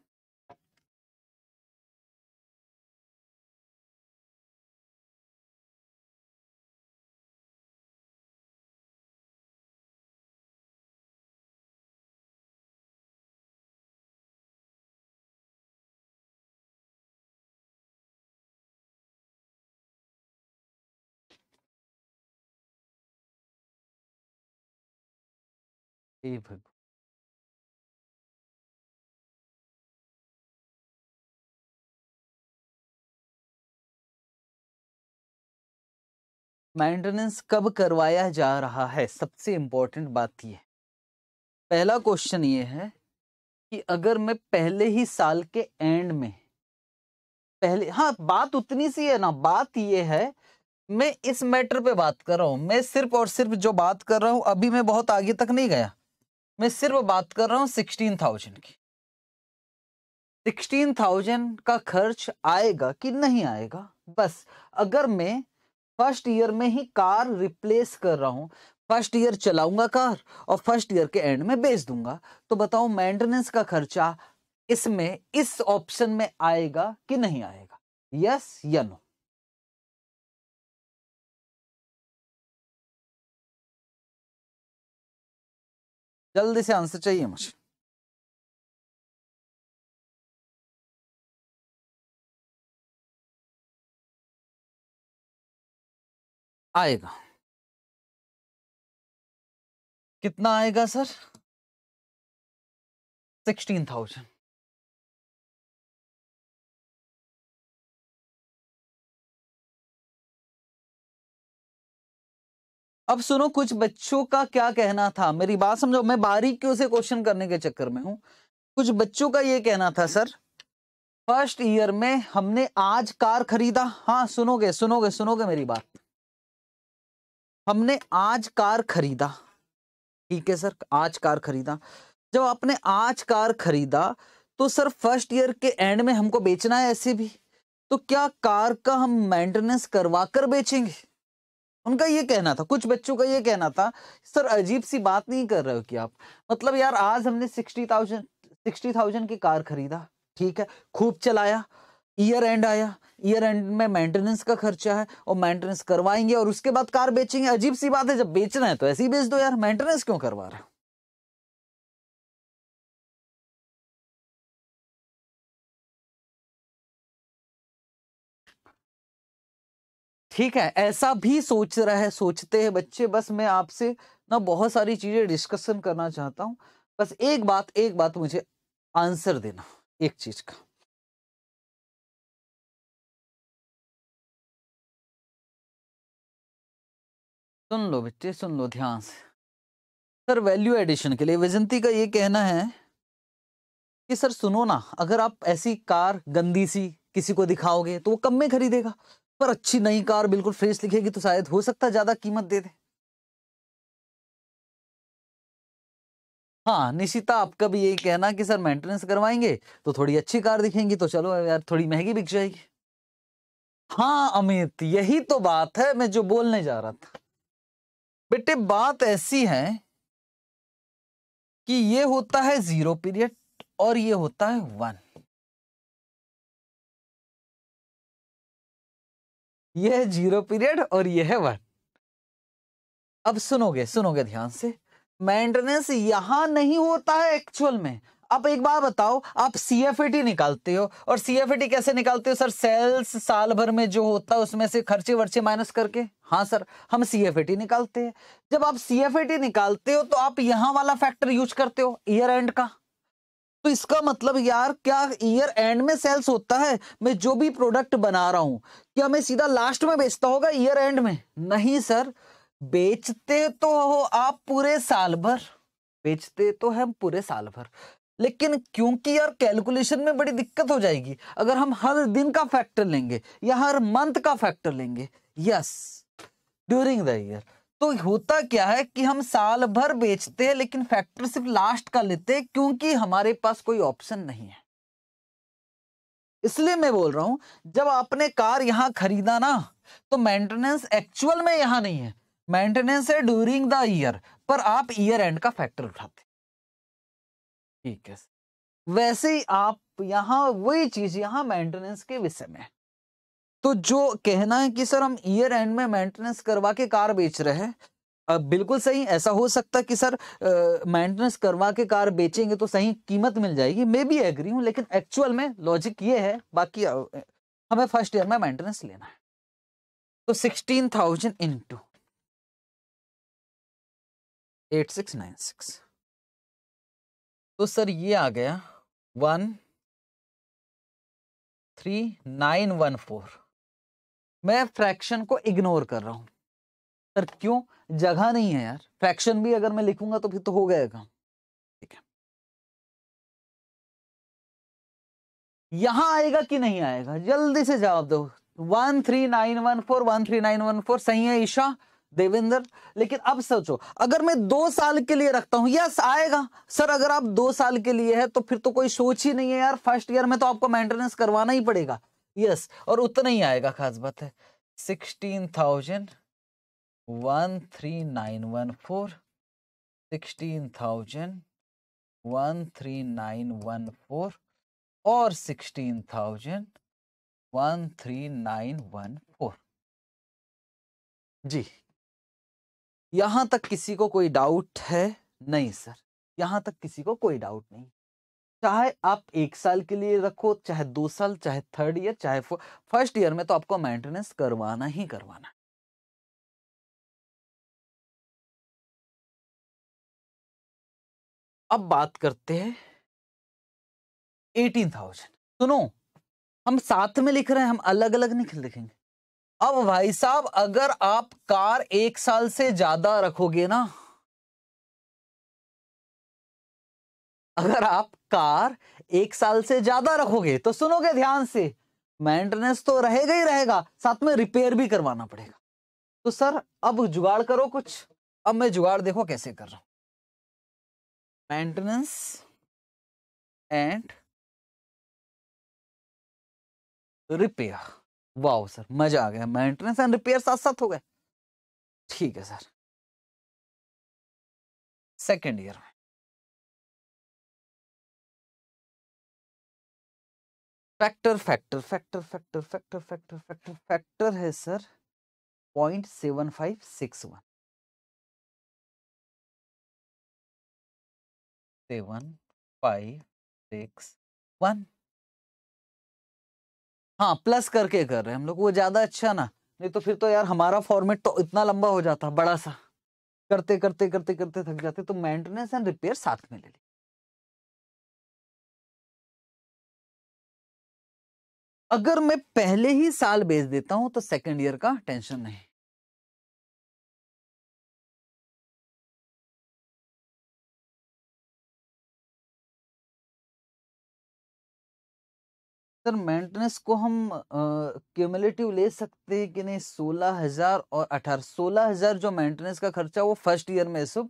हे भगवान मेंटेनेंस कब करवाया जा रहा है? सबसे इंपॉर्टेंट बात यह पहला क्वेश्चन ये है कि अगर मैं पहले ही साल के एंड में पहले हाँ बात उतनी सी है ना, बात ये है, मैं इस मैटर पे बात कर रहा हूँ, मैं सिर्फ़ और सिर्फ़ जो बात कर रहा हूँ, अभी मैं बहुत आगे तक नहीं गया। मैं सिर्फ़ बात कर रहा हूँ सिक्सटीन थाउज़ेंड की। सिक्सटीन थाउज़ेंड का खर्च आएगा कि नहीं आएगा? बस, अगर मैं फ़र्स्ट ईयर में ही कार रिप्लेस कर रहा हूँ, फ़र्स्ट ईयर चलाऊँगा कार और फ़र्स्ट ईयर के एंड में बेच दूँगा तो बताओ मेंटेनेंस का खर्चा इसमें, इस ऑप्शन में आएगा कि नहीं आएगा? यस या नो? जल्दी से आंसर चाहिए मुझे। आएगा। कितना आएगा सर? सिक्सटीन थाउज़ेंड अब सुनो, कुछ बच्चों का क्या कहना था? मेरी बात समझो, मैं बारीकियों से क्वेश्चन करने के चक्कर में हूँ। कुछ बच्चों का ये कहना था, सर फ़र्स्ट ईयर में हमने आज कार खरीदा। हाँ सुनोगे सुनोगे सुनोगे मेरी बात। हमने आज कार खरीदा। ठीक है, सर, आज कार खरीदा। जब आपने आज कार खरीदा तो सर फ़र्स्ट ईयर के एंड में हमको बेचना है ऐसे भी। तो क्या कार का हम मेंटेनेंस करवा कर बेचेंगे? उनका ये कहना था, कुछ बच्चों का ये कहना था, सर, अजीब सी बात नहीं कर रहे हो कि आप? मतलब यार, आज हमने सिक्सटी थाउज़ेंड सिक्सटी थाउज़ेंड की कार खरीदा, ठीक है? खूब चलाया ईयर एंड आया ईयर एंड में मेंटेनेंस का खर्चा है और मेंटेनेंस करवाएँगे और उसके बाद कार बेचेंगे। अजीब सी बात है, जब बेचना है तो ऐसे ही बेच दो यार मेंटेनेंस क्यों करवा रहे हो? ठीक है, ऐसा भी सोच रहा है, सोचते हैं बच्चे। बस मैं आपसे ना बहुत सारी चीज़ें डिस्कशन करना चाहता हूँ। बस एक बात एक बात मुझे आंसर देना, एक चीज़ का। सुन लो बच्चे, सुन लो ध्यान से। सर वैल्यू एडिशन के लिए विजंती का ये कहना है कि सर सुनो ना, अगर आप ऐसी कार, गंदी सी किसी को दिखाओगे तो वो कम में खरीदेगा? पर अच्छी नई कार बिल्कुल फ्रेश लिखेगी तो शायद हो सकता है ज़्यादा कीमत दे दे। हाँ निशिता आपका भी यही कहना कि सर मेंटेनेंस करवाएँगे तो थोड़ी अच्छी कार दिखेंगी तो चलो यार, थोड़ी महँगी बिक जाएगी। हाँ अमित, यही तो बात है, मैं जो बोलने जा रहा था। बेटे, बात ऐसी है कि ये होता है ज़ीरो पीरियड और ये होता है वन ये है ज़ीरो पीरियड और ये है वन। अब सुनोगे सुनोगे ध्यान से। मेंटेनेंस यहाँ नहीं होता है एक्चुअल में। आप एक बार बताओ, आप सी एफ़ टी निकालते हो और सी एफ़ टी कैसे निकालते हो सर? सेल्स साल भर में जो होता है उसमें से खर्चे वर्चे माइनस करके? हाँ सर, हम सी एफ़ टी निकालते हैं। जब आप सी एफ़ टी निकालते हो तो आप यहाँ वाला फैक्टर यूज़ करते हो ईयर एंड का। तो इसका मतलब यार क्या ईयर एंड में सेल्स होता है? मैं जो भी प्रोडक्ट बना रहा हूँ, क्या मैं सीधा लास्ट में बेचता होगा ईयर एंड में? नहीं सर, बेचते तो हो आप पूरे साल भर। बेचते तो हम पूरे साल भर। लेकिन क्योंकि यार कैलकुलेशन में बड़ी दिक्कत हो जाएगी, अगर हम हर दिन का फैक्टर लेंगे या हर मंथ का फैक्टर लेंगे यस ड्यूरिंग द ईयर तो होता क्या है कि हम साल भर बेचते हैं, लेकिन फैक्टर सिर्फ़ लास्ट का लेते हैं, क्योंकि हमारे पास कोई ऑप्शन नहीं है। इसलिए मैं बोल रहा हूँ, जब आपने कार यहाँ खरीदा ना तो मेंटेनेंस एक्चुअल में यहाँ नहीं है। मेंटेनेंस है ड्यूरिंग द ईयर पर आप ईयर एंड का फैक्टर उठाते ठीक है। वैसे ही आप यहाँ, वही चीज़ यहाँ मेंटेनेंस के विषय में तो जो कहना है कि सर हम ईयर एंड में मेंटेनेंस करवा के कार बेच रहे हैं, अब बिल्कुल सही ऐसा हो सकता है कि सर मेंटेनेंस करवा के कार बेचेंगे तो सही कीमत मिल जाएगी। मैं भी एग्री हूँ, लेकिन एक्चुअल में लॉजिक ये है, बाकी हमें फ़र्स्ट ईयर में मेंटेनेंस लेना है। तो sixteen thousand into eight six nine six तो सर ये आ गया one three nine one four मैं फ्रैक्शन को इग्नोर कर रहा हूँ। सर क्यों? जगह नहीं है यार। फ्रैक्शन भी अगर मैं लिखूँगा तो फिर तो हो गया काम ठीक है। यहाँ आएगा कि नहीं आएगा? जल्दी से जवाब दो। One three nine one four one three nine one four सही है ईशा, देवेंद्र। लेकिन अब सोचो, अगर मैं दो साल के लिए रखता हूँ यस आएगा। सर, अगर आप दो साल के लिए है तो फिर तो कोई सोच ही नहीं है यार। फ़र्स्ट ईयर में तो आपको मेंटेनेंस करवाना ही पड़ेगा। यस और उतना ही आएगा, खास बात है। Sixteen thousand one three nine one four sixteen thousand one three nine one four और sixteen thousand one three nine one four जी। यहाँ तक किसी को कोई डाउट है? नहीं सर यहाँ तक किसी को कोई डाउट नहीं। चाहे आप एक साल के लिए रखो, चाहे दो साल, चाहे थर्ड ईयर चाहे फ़र्स्ट ईयर में तो आपको मेंटेनेंस करवाना ही करवाना अब बात करते हैं एटीन थाउज़ेंड सुनो, हम साथ में लिख रहे हैं, हम अलग अलग नहीं लिखेंगे। अब भाई साहब, अगर आप कार एक साल से ज़्यादा रखोगे ना अगर आप कार एक साल से ज़्यादा रखोगे तो सुनोगे ध्यान से मेंटेनेंस तो रहेगा ही रहेगा, साथ में रिपेयर भी करवाना पड़ेगा। तो सर, अब जुगाड़ करो कुछ। अब मैं जुगाड़ देखो कैसे कर रहा हूँ। Maintenance and repair wow sir मज़ा आ गया। मेंटेनेंस एंड रिपेयर साथ साथ हो गए। ठीक है सर सेकेंड ईयर में। Factor factor factor factor factor factor factor factor है sir point seven five six one seven five six one हाँ प्लस करके कर रहे हैं हम लोग, वो ज़्यादा अच्छा ना, नहीं तो फिर तो यार हमारा फॉर्मेट तो इतना लंबा हो जाता, बड़ा सा। करते करते करते करते थक जाते तो मेंटेनेंस एंड रिपेयर साथ में ले ली। अगर मैं पहले ही साल बेच देता हूँ तो सेकंड ईयर का टेंशन नहीं। सर मेंटेनेंस को हम क्यूमुलेटिव ले सकते हैं कि नहीं, सोलह हज़ार और अठारह, सोलह हज़ार जो मेंटेनेंस का खर्चा, वो फ़र्स्ट ईयर में सब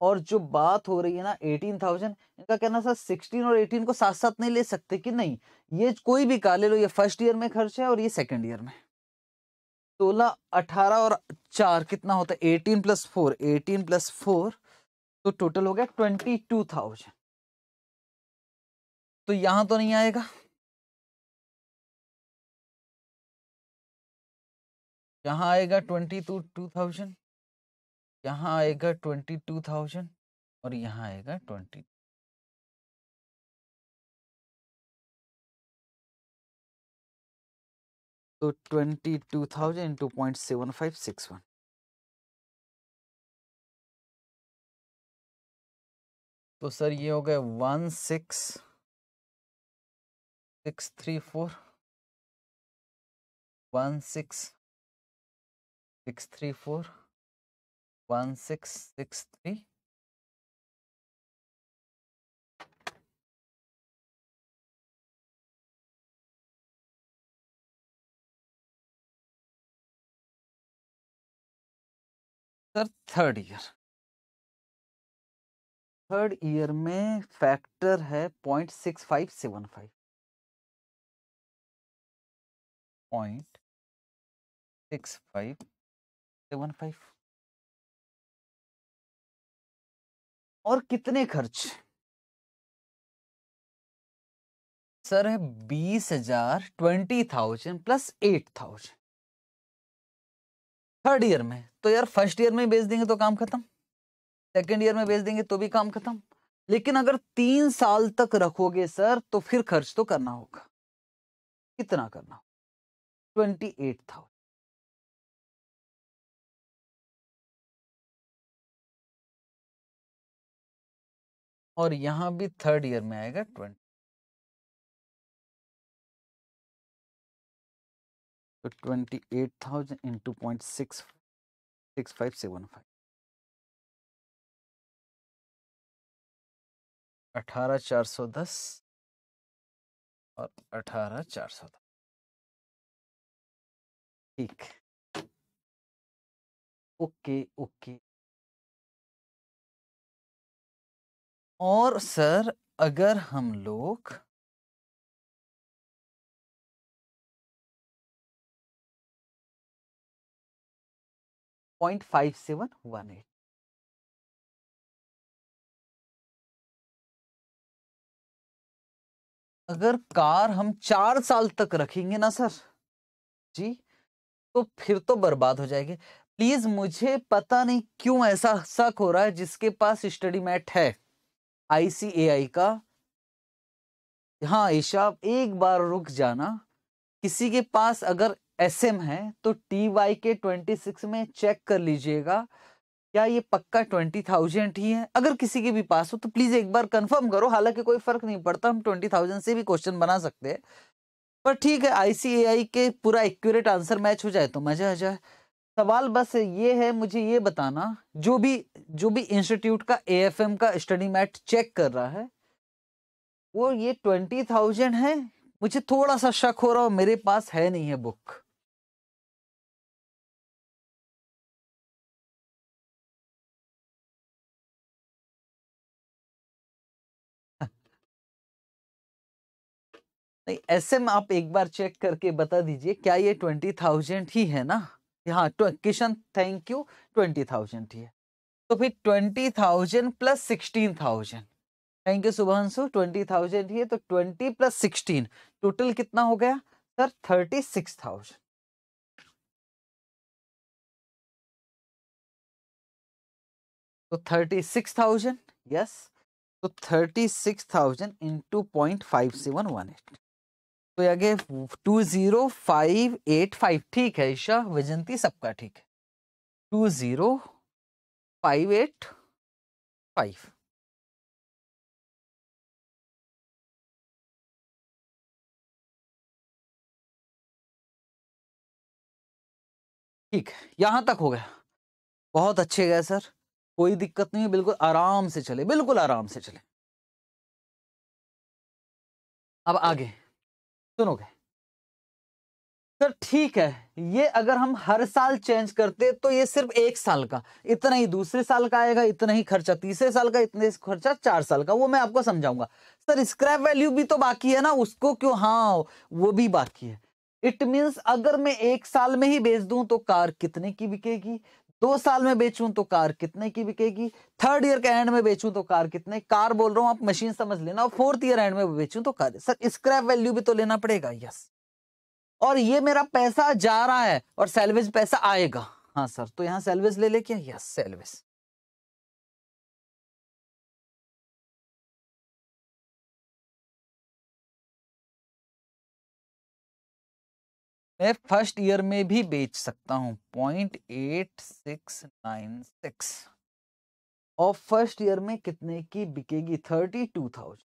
और जो बात हो रही है ना एटीन थाउज़ेंड, इनका कहना सर सिक्सटीन और एटीन को साथ साथ नहीं ले सकते कि नहीं? ये कोई भी कार ले लो, ये फ़र्स्ट ईयर में खर्च है और ये सेकेंड ईयर में। सोलह, अठारह और चार कितना होता है? Eighteen plus four, eighteen plus four तो टोटल हो गया ट्वेंटी टू थाउज़ेंड। तो यहाँ तो नहीं आएगा। यहाँ आएगा ट्वेंटी टू टू थाउज़ेंड। यहाँ आएगा ट्वेंटी टू थाउज़ेंड और यहाँ आएगा ट्वेंटी। तो twenty two thousand into point seven five six one तो सर ये हो गए one six six three four. One six six three four one six six three? Sir third year third year में factor है point six five seven five point six five seven five और कितने खर्च? Sir है बीस हज़ार twenty thousand plus eight thousand. Third year में। तो यार, फ़र्स्ट ईयर में बेच देंगे तो काम खत्म। सेकेंड ईयर में बेच देंगे तो भी काम खत्म। लेकिन अगर तीन साल तक रखोगे सर तो फिर खर्च तो करना होगा। कितना करना ट्वेंटी एट थाउज़ेंड। और यहाँ भी थर्ड ईयर में आएगा ट्वेंटी तो twenty eight thousand into point six six five seven five अठारह चार सौ दस और अठारह चार सौ दस। ठीक। Okay okay. और सर, अगर हम लोग point five seven one eight अगर कार हम चार साल तक रखेंगे ना सर? जी तो फिर तो बर्बाद हो जाएगी। प्लीज़ मुझे पता नहीं क्यों ऐसा शक हो रहा है जिसके पास स्टडी मैट है। आईसीएआई का। हाँ ईशा एक बार रुक जाना। किसी के पास अगर एसएम है तो T Y K twenty six में चेक कर लीजिएगा। क्या ये पक्का ट्वेंटी थाउज़ेंड ही है? अगर किसी के भी पास हो तो प्लीज़ एक बार कंफर्म करो। हालाँकि कोई फ़र्क नहीं पड़ता, हम ट्वेंटी थाउज़ेंड से भी क्वेश्चन बना सकते हैं। पर ठीक है आईसीएआई के पूरा एक्यूरेट आंसर मैच हो जाए तो मज़ा आ जाए। सवाल बस ये है, मुझे ये बताना, जो भी जो भी इंस्टीट्यूट का एएफएम का स्टडी मैट चेक कर रहा है, वो ये ट्वेंटी थाउज़ेंड है, मुझे थोड़ा सा शक हो रहा हो, मेरे पास है नहीं है बुक। नहीं ऐसे में आप एक बार चेक करके बता दीजिए, क्या ये ट्वेंटी थाउज़ेंड ही है ना? हाँ Kishan thank you twenty thousand ही है तो फिर twenty thousand plus sixteen thousand thank you Shubhanshu twenty thousand ही है तो ट्वेंटी प्लस सिक्सटीन टोटल कितना हो गया? सर थर्टी सिक्स थाउज़ेंड तो थर्टी सिक्स थाउज़ेंड यस तो thirty six thousand into point five seven one eight तो आगे two zero five eight five ठीक है ईशा? विजंती सबका ठीक है। Two zero five eight five ठीक है, यहाँ तक हो गया। बहुत अच्छे गए सर। कोई दिक्कत नहीं है, बिल्कुल आराम से चले, बिल्कुल आराम से चले। अब आगे। सुनोगे? सर, ठीक है। ये अगर हम हर साल चेंज करते तो ये सिर्फ़ एक साल का। इतना ही दूसरे साल का आएगा, इतना ही खर्चा। तीसरे साल का इतने खर्चा, चार साल का। वो मैं आपको समझाऊँगा। सर, स्क्रैप वैल्यू भी तो बाकी है ना, उसको क्यों? हाँ वो भी बाकी है। इट मीन्स अगर मैं एक साल में ही बेच दूँ तो कार कितने की बिकेगी? दो साल में बेचूं तो कार कितने की बिकेगी? थर्ड ईयर के एंड में बेचूं तो कार कितने? कार बोल रहा हूँ, आप मशीन समझ लेना। और फोर्थ ईयर एंड में बेचूं तो कार सर स्क्रैप वैल्यू भी तो लेना पड़ेगा यस और ये मेरा पैसा जा रहा है और सैलवेज पैसा आएगा। हाँ सर तो यहाँ सैलवेज ले लेके यस सेल्वेज मैं फ़र्स्ट ईयर में भी बेच सकता हूँ। Point eight six nine six. और फ़र्स्ट ईयर में कितने की बिकेगी? Thirty two thousand.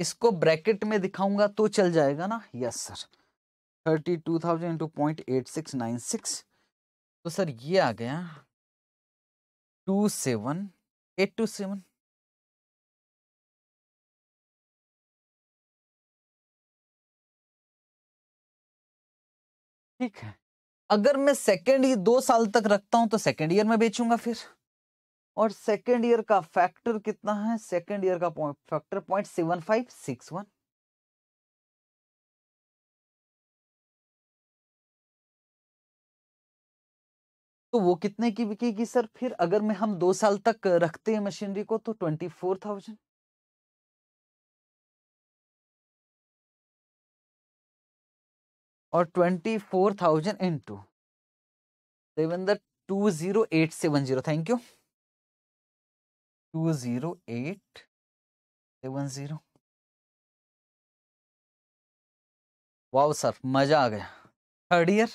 इसको ब्रैकेट में दिखाऊँगा तो चल जाएगा ना? Yes, sir. Thirty two thousand into point eight six nine six. तो सर ये आ गया। Two seven eight two seven. ठीक है। अगर मैं सेकेंड ईयर दो साल तक रखता हूँ तो सेकेंड ईयर में बेचूँगा फिर। और सेकेंड ईयर का फैक्टर कितना है? सेकेंड ईयर का factor point seven five six one तो वो कितने की बिकेगी सर? फिर अगर मैं हम दो साल तक रखते हैं मशीनरी को तो ट्वेंटी फोर थाउज़ेंड। और twenty four thousand into Devendra two zero eight seven zero. Thank you two zero eight seven zero wow sir मज़ा आ गया। थर्ड ईयर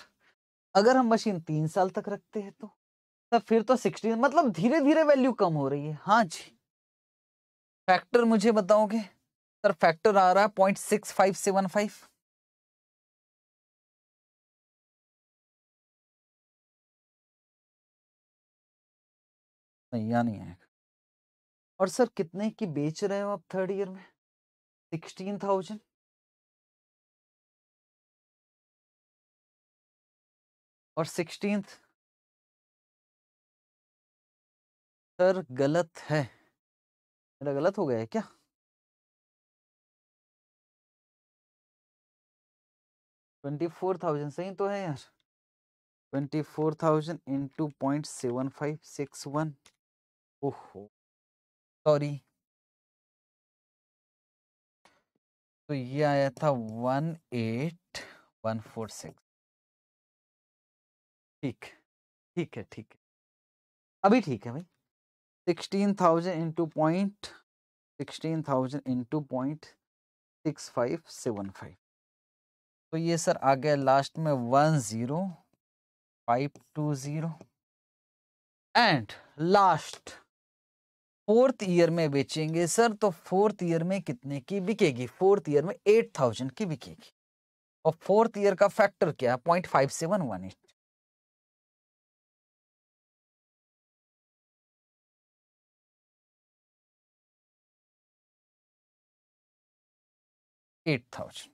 अगर हम मशीन तीन साल तक रखते हैं तो? तब फिर तो सिक्सटीन मतलब धीरे धीरे वैल्यू कम हो रही है। हाँ जी। फैक्टर मुझे बताओगे? सर, फैक्टर आ रहा है point six five seven five. नहीं नहीं आएगा। और सर, कितने की बेच रहे हो आप थर्ड ईयर में? Sixteen thousand? और सिक्सटीन सर गलत है। मेरा गलत हो गया है क्या? ट्वेंटी फोर थाउज़ेंड सही तो है यार। Twenty four thousand into point seven five six one. ओहो। सॉरी। तो ये आया था one eight one four six. ठीक ठीक है ठीक है। अभी ठीक है भाई। Sixteen thousand into point, sixteen thousand into point six five seven five. तो ये सर आ गया लास्ट में one zero five two zero. And last fourth year में बेचेंगे सर तो फोर्थ ईयर में कितने की बिकेगी? फोर्थ ईयर में एट थाउज़ेंड की बिकेगी। और फोर्थ ईयर का फैक्टर क्या है? Point five seven one eight. Eight thousand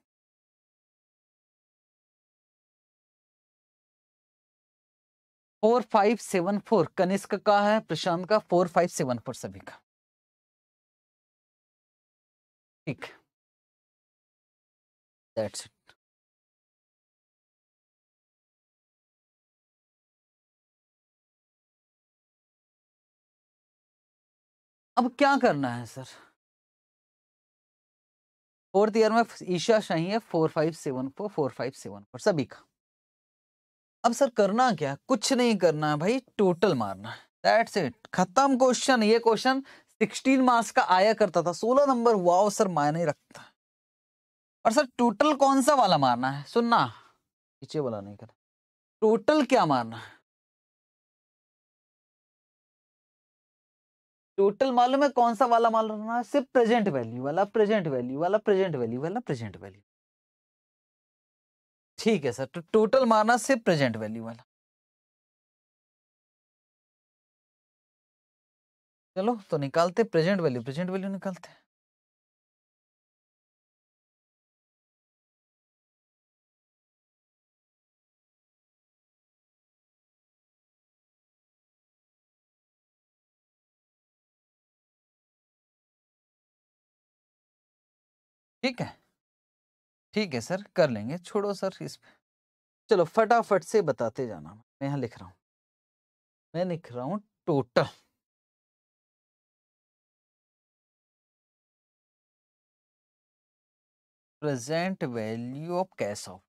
four five seven four Kanishk का है, प्रशांत का फोर फाइव सेवन फोर सभी का। ठीक। दैट्स इट अब क्या करना है, सर? फोर्थ ईयर में ईशा शाही है four five seven four four five seven four सभी का। अब सर करना क्या कुछ नहीं करना है भाई, टोटल मारना है। दैट्स इट खत्म क्वेश्चन ये क्वेश्चन सिक्सटीन मार्क्स का आया करता था, सोलह नंबर हुआ वाओ सर मायने रखता और सर टोटल कौन सा वाला मारना है? सुनना। पीछे वाला नहीं कर टोटल क्या मारना है? टोटल मालूम है कौन सा वाला मालूम है? सिर्फ़ प्रेजेंट वैल्यू वाला प्रेजेंट वैल्यू वाला प्रेजेंट वैल्यू वाला प्रेजेंट वैल्यू ठीक है सर तो टोटल मारना सिर्फ़ प्रेजेंट वैल्यू वाला। चलो तो निकालते प्रेजेंट वैल्यू प्रेजेंट वैल्यू निकालते ठीक है? ठीक है सर, कर लेंगे, छोड़ो सर इस पे। चलो फटाफट से बताते जाना, मैं यहाँ लिख रहा हूँ। मैं लिख रहा हूँ total. Present value of cash of.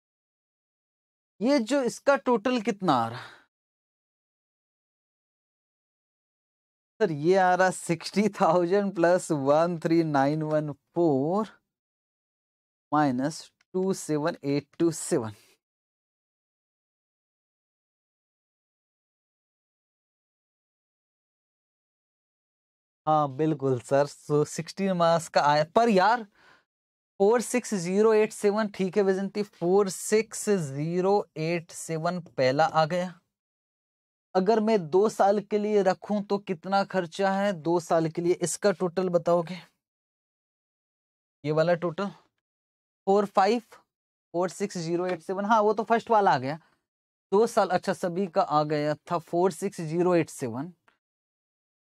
ये जो इसका टोटल कितना आ रहा? सर ये आ रहा sixty thousand plus one three nine one four. Minus two seven eight two seven. हाँ बिल्कुल सर, सो सिक्सटीन मार्क्स का आया, पर यार, four six zero eight seven ठीक है विजंती four six zero eight seven पहला आ गया। अगर मैं दो साल के लिए रखूँ तो कितना खर्चा है? दो साल के लिए, इसका टोटल बताओगे? ये वाला total? Four five, four six zero eight seven हाँ वो तो फ़र्स्ट वाला आ गया। दो साल अच्छा सभी का आ गया था four six zero eight seven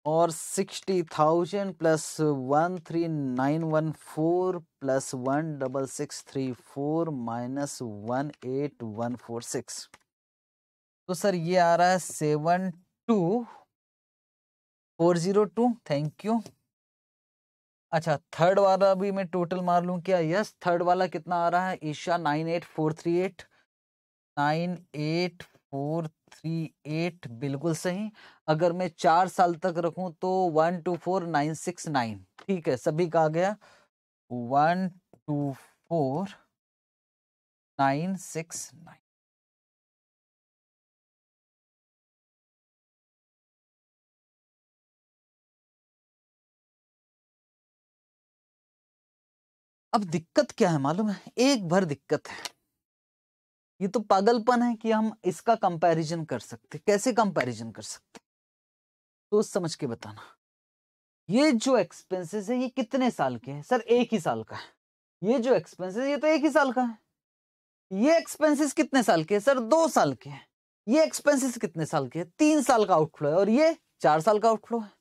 और sixty thousand plus one three nine one four plus one double six three four minus one eight one four six. तो सर, ये आ रहा है seven two, four zero two, thank you. अच्छा third वाला भी मैं टोटल मार लूँ क्या? यस थर्ड वाला कितना आ रहा है? Isha nine eight four three eight. Nine eight four three eight, बिल्कुल सही। अगर मैं चार साल तक रखूँ तो one two four nine six nine. ठीक है, सभी का आ गया। One two four nine six nine. अब दिक्कत क्या है मालूम है? एक भर दिक्कत है। ये तो पागलपन है कि हम इसका कंपैरिजन कर सकते। कैसे कंपैरिजन कर सकते? तो समझ के बताना। ये जो एक्सपेंसेस है, ये कितने साल के हैं? सर, एक ही साल का है। ये जो एक्सपेंसेस ये तो एक ही साल का है। ये एक्सपेंसेस कितने साल के हैं? सर, दो साल के हैं। ये एक्सपेंसेस कितने साल के हैं? तीन साल का आउटफ्लो है और ये चार साल का आउटफ्लो है।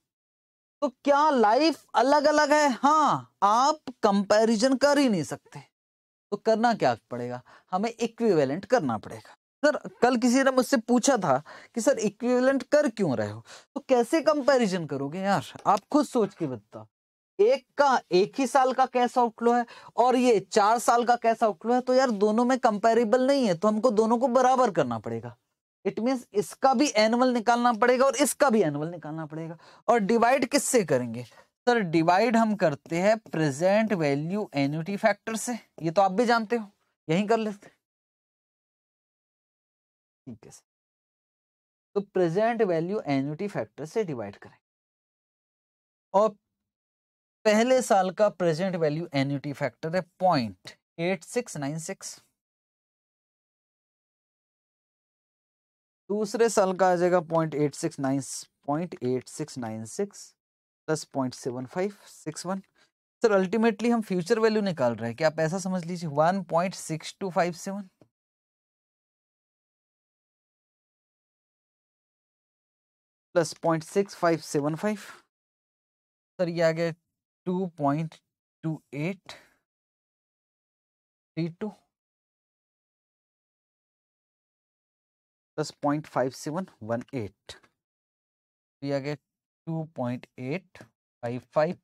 तो क्या लाइफ अलग अलग है? हाँ आप कंपैरिजन कर ही नहीं सकते। तो करना क्या पड़ेगा? हमें इक्विवेलेंट करना पड़ेगा। सर, कल किसी ने मुझसे पूछा था कि सर इक्विवेलेंट कर क्यों रहे हो? तो कैसे कंपैरिजन करोगे यार? आप खुद सोच के बताओ। एक का एक ही साल का कैसा आउटफ्लो है और ये चार साल का कैसा आउटफ्लो है? तो यार, दोनों में कंपेरेबल नहीं है तो हमको दोनों को बराबर करना पड़ेगा। इट मीन्स इसका भी एनुअल निकालना पड़ेगा और इसका भी एनुअल निकालना पड़ेगा। और डिवाइड किससे करेंगे? सर डिवाइड हम करते हैं प्रेजेंट वैल्यू एन्यूटी फैक्टर से। ये तो आप भी जानते हो। यही कर लेते ठीक है तो प्रेजेंट वैल्यू एन्यूटी फैक्टर से डिवाइड करें। और पहले साल का प्रेजेंट वैल्यू एन्यूटी फैक्टर है point eight six nine six दूसरे साल का आ जाएगा point eight six nine point eight six nine six plus point seven five six one sir ultimately हम फ्यूचर वैल्यू निकाल रहे हैं, क्या आप ऐसा समझ लीजिए? One point six two five seven plus point six five seven five sir ये आ गया two point two eight three two plus 0.5718 we are get 2.855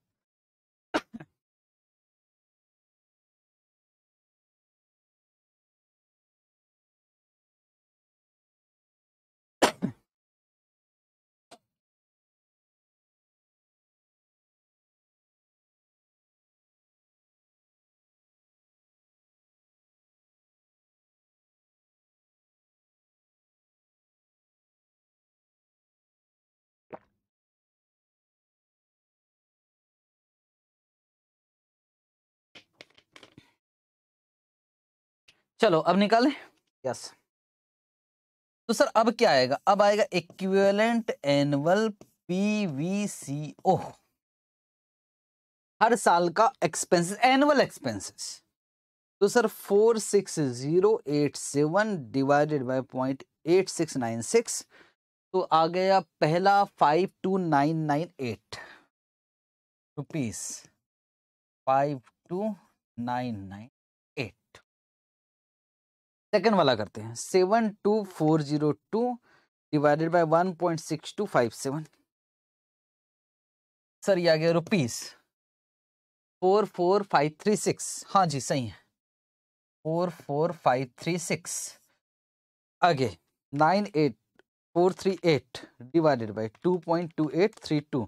चलो, अब निकालें। यस तो सर, अब क्या आएगा? अब आएगा इक्विवेलेंट एनुअल पीवीसीओ हर साल का एक्सपेंसेस एनुअल एक्सपेंसेस तो sir four six zero eight seven divided by point eight six nine six तो आ गया पहला five two nine nine eight rupees five two nine nine second वाला करते हैं। Seven two four zero two divided by one point six two five seven. Sir, ये आ गया rupees. Four four five three six. हाँ जी, सही है। Four four five three six. आगे, nine eight four three eight divided by two point two eight three two.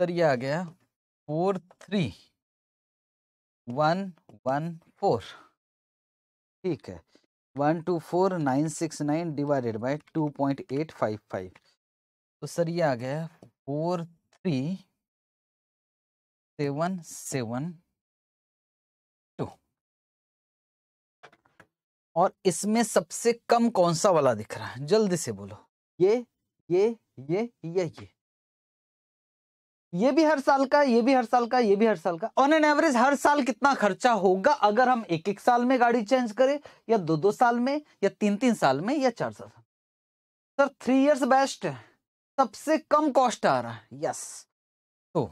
Sir, ये आ गया four three one one four. ठीक है। One two four nine six nine divided by two point eight five five. तो sir ये आ गया four three seven seven two. और इसमें सबसे कम कौन सा वाला दिख रहा है? जल्दी से बोलो। ये ये ये ये ये। ये भी हर साल का, ये भी हर साल का, ये भी हर साल का। ऑन एन एवरेज हर साल कितना खर्चा होगा अगर हम एक एक साल में गाड़ी चेंज करें, या दो दो साल में, या तीन तीन साल में, या चार साल सर थ्री इयर्स बेस्ट है। सबसे कम कॉस्ट आ रहा है। यस तो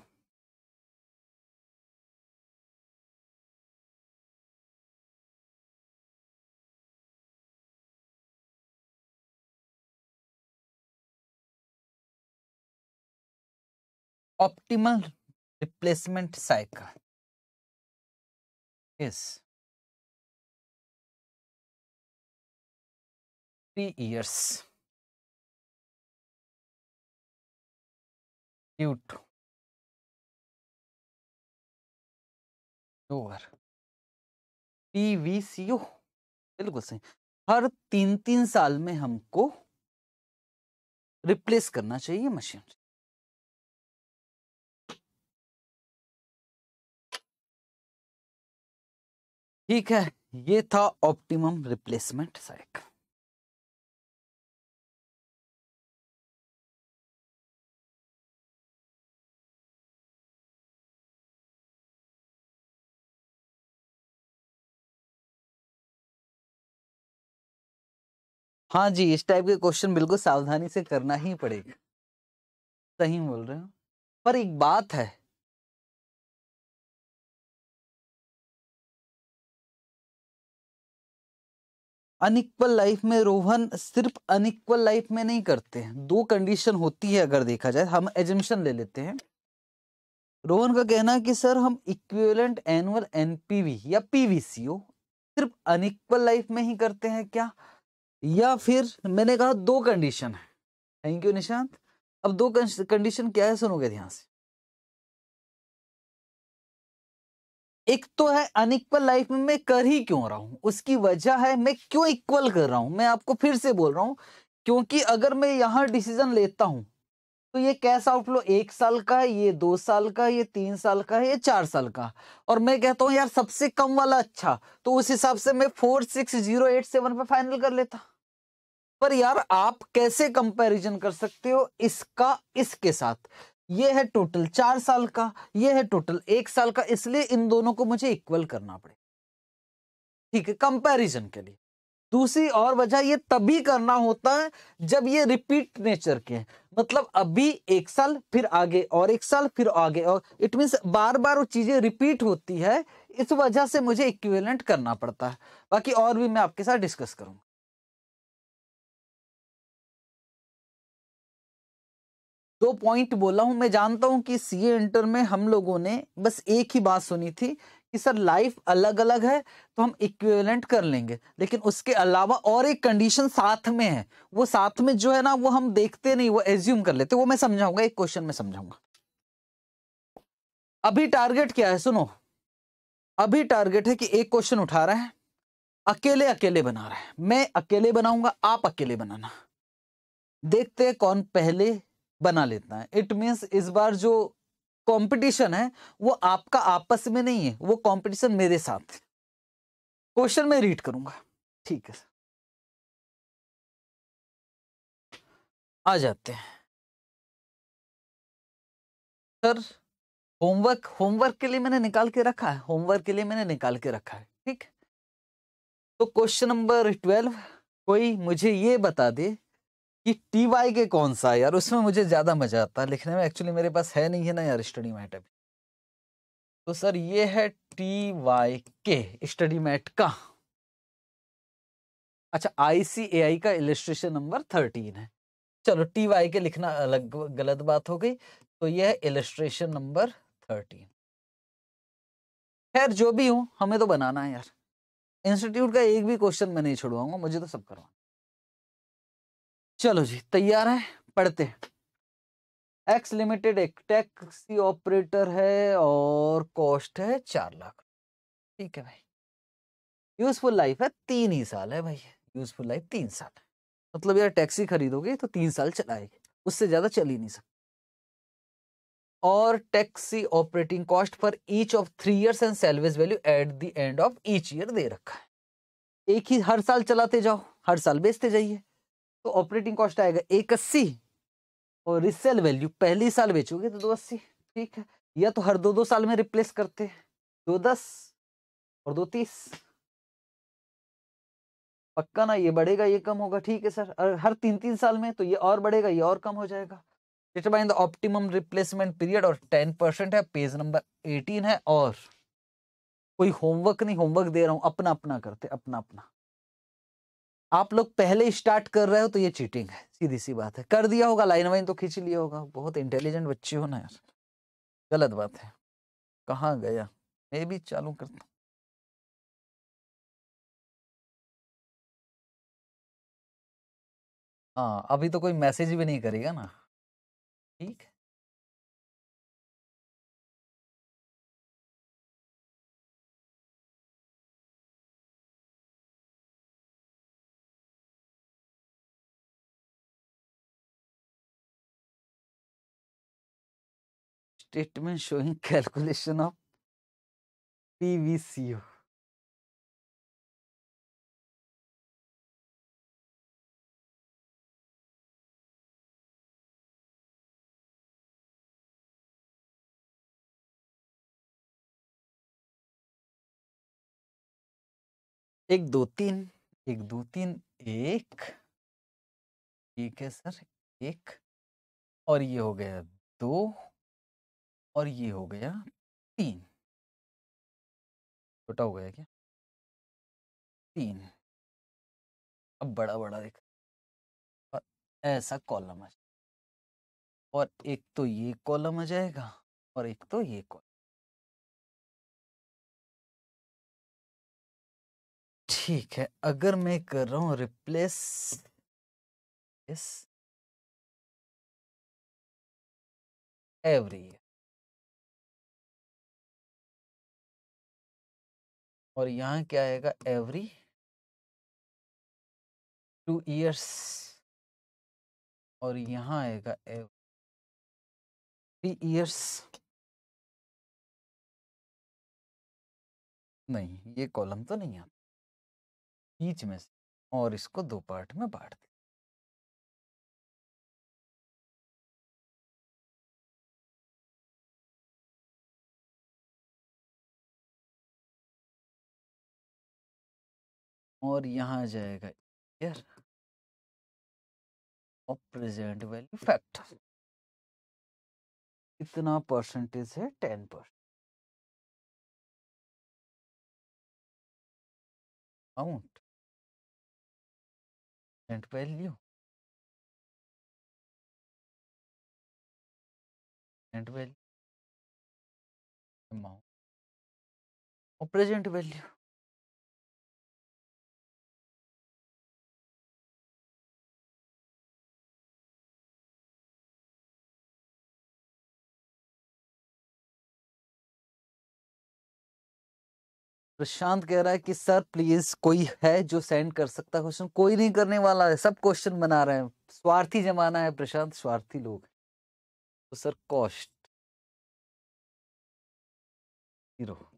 optimal replacement cycle is three years cute डोर पीवीसीओ बिल्कुल सही। हर तीन तीन साल में हमको रिप्लेस करना चाहिए मशीन ठीक है, ये था ऑप्टिमम रिप्लेसमेंट साइकिल हाँ जी, इस टाइप के क्वेश्चन बिल्कुल सावधानी से करना ही पड़ेगा। सही बोल रहे हो। पर एक बात है अनइक्वल लाइफ में रोहन सिर्फ़ अनइक्वल लाइफ में नहीं करते हैं। दो कंडीशन होती है अगर देखा जाए, हम एजम्पन ले लेते हैं। रोहन का कहना है कि सर हम इक्विवेलेंट एनुअल एनपीवी या पीवीसीओ सिर्फ़ अनइक्वल लाइफ में ही करते हैं क्या? या फिर मैंने कहा दो कंडीशन है। थैंक यू निशांत अब दो कंडीशन क्या है सुनोगे ध्यान से। एक तो है अनइक्वल लाइफ में मैं कर ही क्यों रहा हूँ? उसकी वजह है, मैं क्यों इक्वल कर रहा हूँ? मैं आपको फिर से बोल रहा हूँ, क्योंकि अगर मैं यहाँ डिसीज़न लेता हूँ तो ये कैश आउटफ्लो एक साल का है, ये दो साल का ये तीन साल का है, ये चार साल का और मैं कहता हूँ, यार, सबसे कम वाला अच्छा तो उस हिसाब से मैं four six zero eight seven पे फाइनल कर लेता। पर यार, आप कैसे कंपैरिजन कर सकते हो इसका, इसके साथ? ये है टोटल चार साल का, ये है टोटल एक साल का, इसलिए इन दोनों को मुझे इक्वल करना पड़े। ठीक है कंपैरिजन के लिए। दूसरी और वजह, ये तभी करना होता है जब ये रिपीट नेचर के हैं। मतलब अभी एक साल, फिर आगे और एक साल, फिर आगे और। इट मीन बार बार वो चीज़ें रिपीट होती है, इस वजह से मुझे इक्विवेलेंट करना पड़ता है। बाकी और भी मैं आपके साथ डिस्कस करूँगा। दो पॉइंट बोला हूँ, मैं जानता हूँ कि सीए इंटर में हम लोगों ने बस एक ही बात सुनी थी कि सर लाइफ अलग अलग है तो हम इक्विवेलेंट कर लेंगे। लेकिन उसके अलावा और एक कंडीशन साथ में है। वो साथ में जो है ना, वो हम देखते नहीं, वो एज्यूम कर लेते। वो मैं समझाऊँगा, एक क्वेश्चन में समझाऊँगा। अभी टारगेट क्या है, सुनो। अभी टारगेट है कि एक क्वेश्चन उठा रहा है, अकेले अकेले बना रहा है। मैं अकेले बनाऊँगा, आप अकेले बनाना। देखते हैं कौन पहले बना लेता है। इट मीन्स इस बार जो कंपटीशन है, वो आपका आपस में नहीं है, वो कंपटीशन मेरे साथ क्वेश्चन में रीड करूँगा। ठीक है आ जाते हैं। सर होमवर्क होमवर्क के लिए मैंने निकाल के रखा है। होमवर्क के लिए मैंने निकाल के रखा है। ठीक तो क्वेश्चन नंबर ट्वेल्व कोई मुझे ये बता दे कि टी वाई के कौन सा है? यार, उसमें मुझे ज़्यादा मज़ा आता है लिखने में। एक्चुअली मेरे पास है नहीं है ना यार स्टडी मैट अभी। तो सर, ये है T Y K study mat का। अच्छा आईसीएआई का इलिस्ट्रेशन नंबर थर्टीन है। चलो, टी वाई के लिखना अलग गलत बात हो गई तो यह है इलेस्ट्रेशन नंबर थर्टीन खैर, जो भी हूँ, हमें तो बनाना है यार। इंस्टीट्यूट का एक भी क्वेश्चन मैं नहीं छुड़वाऊँगा, मुझे तो सब करवाना चलो जी, तैयार है? पढ़ते हैं। एक्स लिमिटेड एक टैक्सी ऑपरेटर है और कॉस्ट है चार लाख। ठीक है भाई। यूजफुल लाइफ है तीन ही साल है भाई। यूजफुल लाइफ तीन साल। है मतलब यार टैक्सी खरीदोगे तो तीन साल चलाएगी। उससे ज़्यादा चल ही नहीं सकती। और taxi operating cost for each of three years and salvage value at the end of each year दे रखा है। एक ही हर साल चलाते जाओ, हर साल बेचते जाइए। तो ऑपरेटिंग कॉस्ट आएगा एक अस्सी और रिसेल वैल्यू पहली साल बेचोगे तो दो अस्सी, ठीक है? या तो हर दो दो साल में रिप्लेस करते हैं, दो दस और दो तीस। पक्का ना ये बढ़ेगा, ये कम होगा, ठीक है सर। और हर तीन तीन साल में तो ये और बढ़ेगा, ये और कम हो जाएगा। Determine the optimum replacement period और टेन परसेंट है पेज नंबर एटीन है और कोई होमवर्क नहीं होमवर्क दे रहा हूँ अपना अपना करते अपना अपना आप लोग पहले स्टार्ट कर रहे हो तो ये चीटिंग है, सीधी सी बात है। कर दिया होगा, लाइन वाइन तो खींच लिया होगा। बहुत इंटेलिजेंट बच्चे हो ना यार। गलत बात है। कहाँ गया? मैं भी चालू करता हाँ। अभी तो कोई मैसेज भी नहीं करेगा ना। ठीक है। Statement showing calculation of PVCO. एक दो तीन एक दो तीन एक ठीक है सर एक और ये हो गया दो और ये हो गया तीन। छोटा हो गया क्या? तीन। अब बड़ा बड़ा देख और ऐसा कॉलम आ जाएगा और एक तो ये कॉलम आ जाएगा और एक तो ये कॉलम ठीक है, अगर मैं कर रहा हूँ रिप्लेस इस एवरी और यहाँ क्या आएगा? एवरी टू ईयर्स और यहाँ आएगा एवरी थ्री ईयर्स नहीं, ये कॉलम तो नहीं आता। बीच में से और इसको दो पार्ट में बांट दे। और यहाँ जाएगा। ईयर और प्रेजेंट वैल्यू फैक्टर। कितना परसेंटेज है ten percent amount present value. Present value. Amount. और प्रेजेंट वैल्यू। प्रशांत कह रहा है कि सर प्लीज़ कोई है जो सेंड कर सकता क्वेश्चन? कोई नहीं करने वाला है। सब क्वेश्चन बना रहे हैं। स्वार्थी जमाना है प्रशांत स्वार्थी लोग तो सर कॉस्ट। ज़ीरो।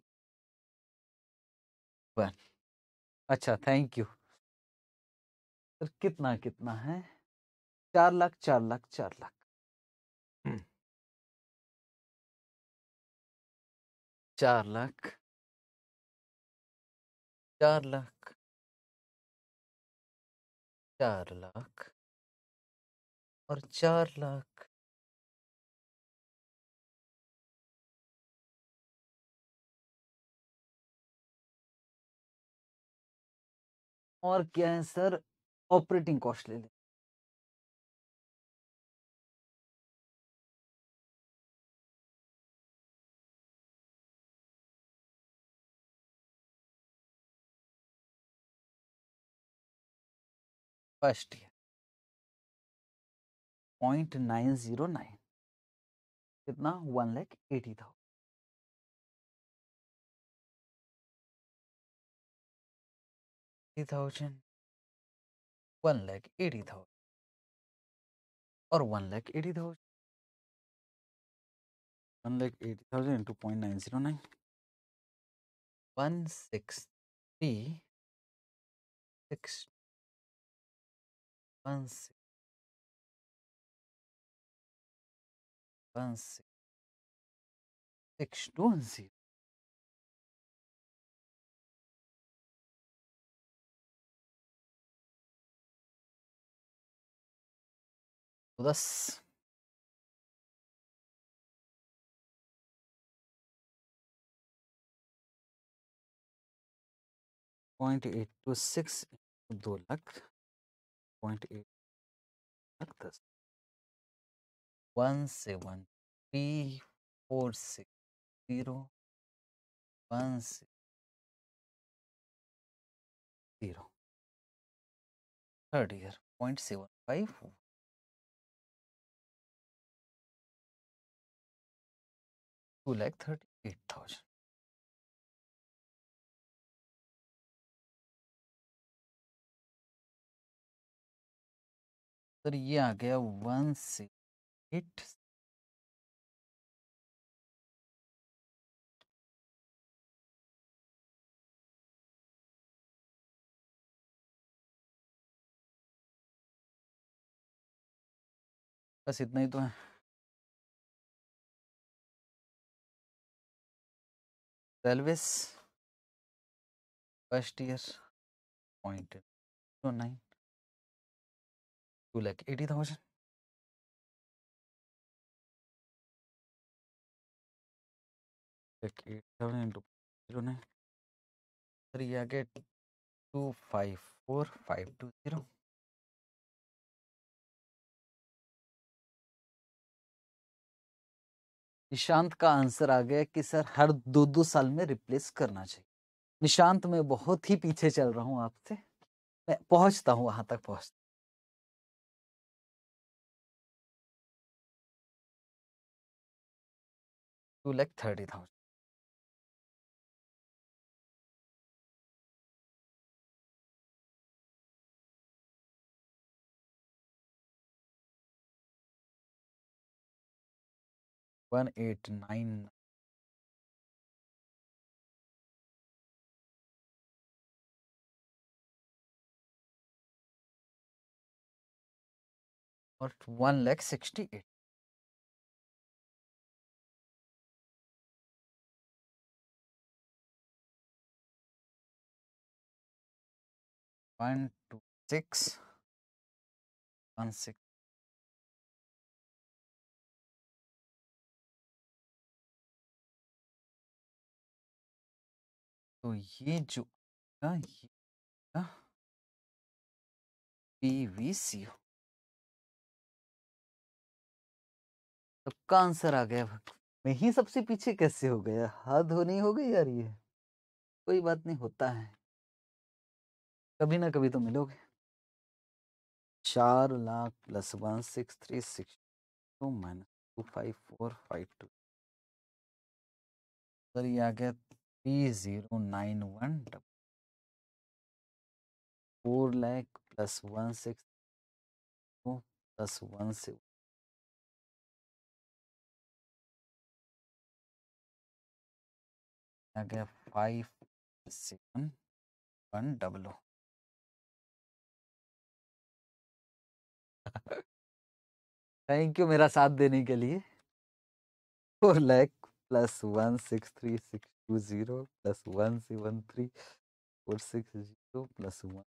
वन अच्छा थैंक यू। सर कितना कितना है? चार लाख चार लाख चार लाख। हम्म। चार लाख। चार लाख। चार लाख? और चार लाख? और क्या है सर? ऑपरेटिंग कॉस्ट ले लें। First year point nine zero nine. कितना? One lakh eighty thousand. Thousand. One lakh eighty thousand. और one lakh eighty thousand. One lakh eighty thousand into point nine zero nine. One six three six six two zero दस point eight two six दो lakh point eight दस one seven three four six zero one six zero third year point seven five two lakh thirty eight thousand sir ये आ गया one six eight बस इतना ही तो है। Salvage first year point two lakh four five two zero Nishant का answer आ गया कि सर हर दो दो साल में रिप्लेस करना चाहिए। निशांत, मैं बहुत ही पीछे चल रहा हूँ आपसे। मैं पहुँचता हूँ वहाँ तक पहुँचता like 30,000. One eight nine or one lakh sixty eight. One two six one six तो ये जो आ, ये पीवीसीओ सबका आंसर आ गया मैं ही सबसे पीछे कैसे हो गया? हाथ हो नहीं हो गई यार ये। कोई बात नहीं होता है। कभी ना कभी तो मिलोगे। चार lakh plus one six three six two minus two five four five two. Sir ये आ गया three zero nine one double four lakh plus one six two plus one से आ गया five seven one double O. Thank you मेरा साथ देने के लिए। Four lakh plus one six three six two zero plus one seven three four six zero plus one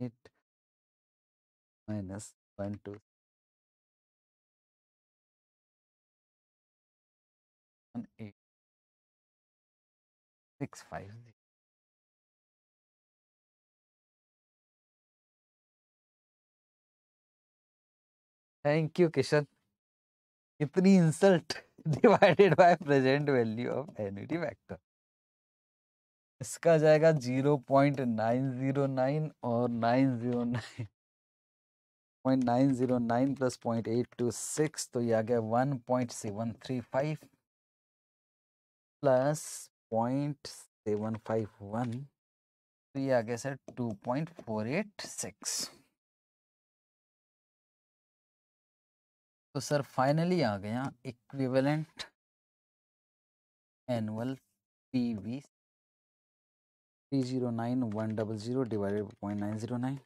eight minus one two one eight six five thank you Kishan इतनी insult divided by present value of annuity factor इसका जाएगा zero point nine zero nine और nine zero nine point nine zero nine plus point eight two six तो ये आ गया one point seven three five plus point seven five one तो ये आ गया sir two point four eight six तो सर फाइनली आ गया equivalent annual PV three zero nine one double zero divided point nine zero nine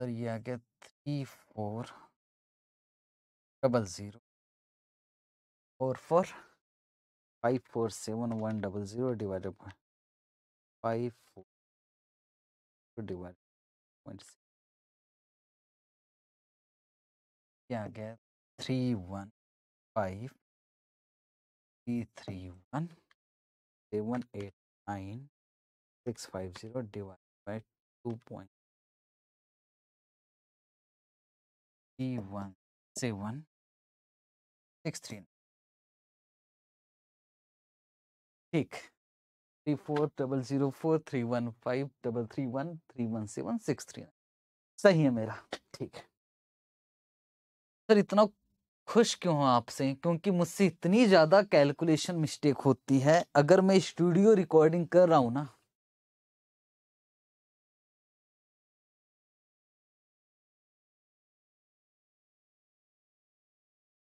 sir ये आ गया three four double zero four four five four seven one double zero divided by five four divide point क्या आ गया? Three one five three three one seven eight nine six five zero divide by two point three one seven six three ठीक। Three four double zero four three one five double three one three one seven six three सही है मेरा। ठीक। है sir इतना खुश क्यों हूँ आपसे? क्योंकि मुझसे इतनी ज़्यादा कैलकुलेशन मिस्टेक होती है, अगर मैं स्टूडियो रिकॉर्डिंग कर रहा हूँ ना।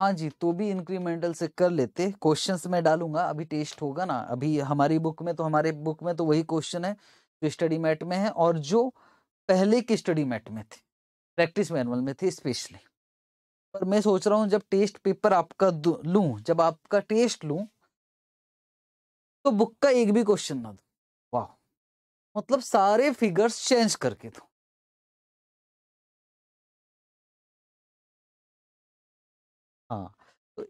हाँ जी तो भी इंक्रीमेंटल से कर लेते। क्वेश्चंस मैं डालूँगा, अभी टेस्ट होगा ना। अभी हमारी बुक में तो हमारे बुक में तो वही क्वेश्चन है, जो स्टडी मैट में है और जो पहले की स्टडी मैट में थे। प्रैक्टिस मैनुअल में थे स्पेशली पर मैं सोच रहा हूँ जब टेस्ट पेपर आपका लूँ, जब आपका टेस्ट लूँ तो बुक का एक भी क्वेश्चन ना दो। वाह। मतलब सारे फिगर्स चेंज करके दो। हाँ तो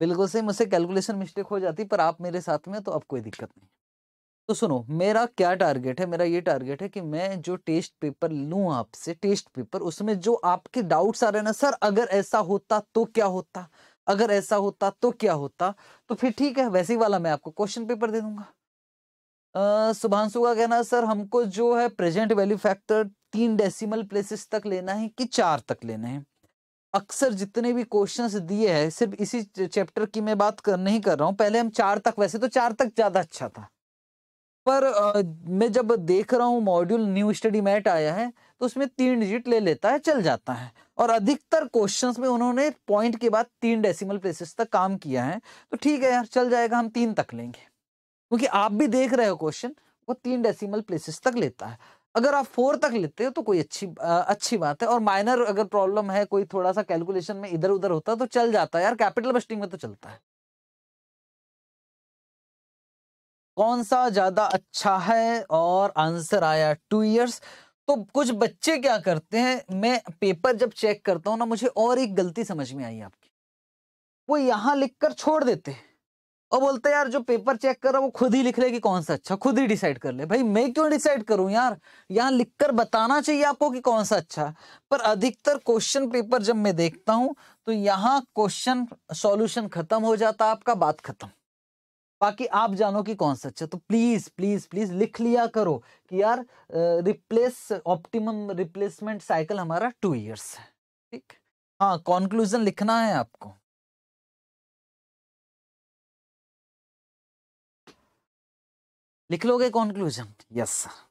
बिल्कुल से मुझसे कैलकुलेशन मिस्टेक हो जाती, पर आप मेरे साथ में तो अब कोई दिक्कत नहीं। तो सुनो, मेरा क्या टारगेट है, मेरा ये टारगेट है कि मैं जो टेस्ट पेपर लूँ आपसे, टेस्ट पेपर, उसमें जो आपके डाउट्स आ रहे हैं ना सर, अगर ऐसा होता तो क्या होता? अगर ऐसा होता तो क्या होता? तो फिर ठीक है, वैसे ही वाला मैं आपको क्वेश्चन पेपर दे दूँगा। सुभांशु का कहना सर, हमको जो है प्रेजेंट वैल्यू फैक्टर तीन डेसिमल प्लेसेस तक लेना है कि चार तक लेना है? अक्सर जितने भी क्वेश्चंस दिए हैं, सिर्फ़ इसी चैप्टर की मैं बात कर, नहीं कर रहा हूँ। पहले हम चार तक, वैसे तो चार तक ज़्यादा अच्छा था। पर आ, मैं जब देख रहा हूँ मॉड्यूल न्यू स्टडी मैट आया है तो उसमें तीन डिजिट ले लेता है चल जाता है। और अधिकतर क्वेश्चंस में उन्होंने पॉइंट के बाद तीन डेसिमल प्लेसेस तक काम किया है। तो ठीक है यार चल जाएगा हम तीन तक लेंगे। क्योंकि आप भी देख रहे हो क्वेश्चन वो तीन डेसिमल प्लेसेस तक लेता है। अगर आप फोर तक लेते हो तो कोई अच्छी आ, अच्छी बात है। और माइनर अगर प्रॉब्लम है कोई थोड़ा सा कैलकुलेशन में इधर उधर होता है तो चल जाता है। यार कैपिटल बस्टिंग में तो चलता है। कौन सा ज़्यादा अच्छा है? और आंसर आया टू ईयर्स तो कुछ बच्चे क्या करते हैं? मैं पेपर जब चेक करता हूँ ना, मुझे और एक गलती समझ में आई आपकी। वो यहाँ लिखकर छोड़ देते हैं। और बोलते यार, जो पेपर चेक कर रहा वो खुद ही लिख ले कि कौन सा अच्छा? खुद ही डिसाइड कर ले। भाई, मैं क्यों डिसाइड करूँ यार? यहाँ लिखकर बताना चाहिए आपको कि कौन सा अच्छा पर अधिकतर क्वेश्चन पेपर जब मैं देखता हूँ तो यहाँ क्वेश्चन सॉल्यूशन खत्म हो जाता आपका बात खत्म। बाकी आप जानो कि कौन सा अच्छा तो प्लीज़ प्लीज़ प्लीज़ लिख लिया करो कि यार रिप्लेस ऑप्टिमम रिप्लेसमेंट साइकिल हमारा टू इयर्स है। ठीक? हाँ कॉन्क्लूजन लिखना है आपको। लिख लोगे कॉन्क्लूजन यस सर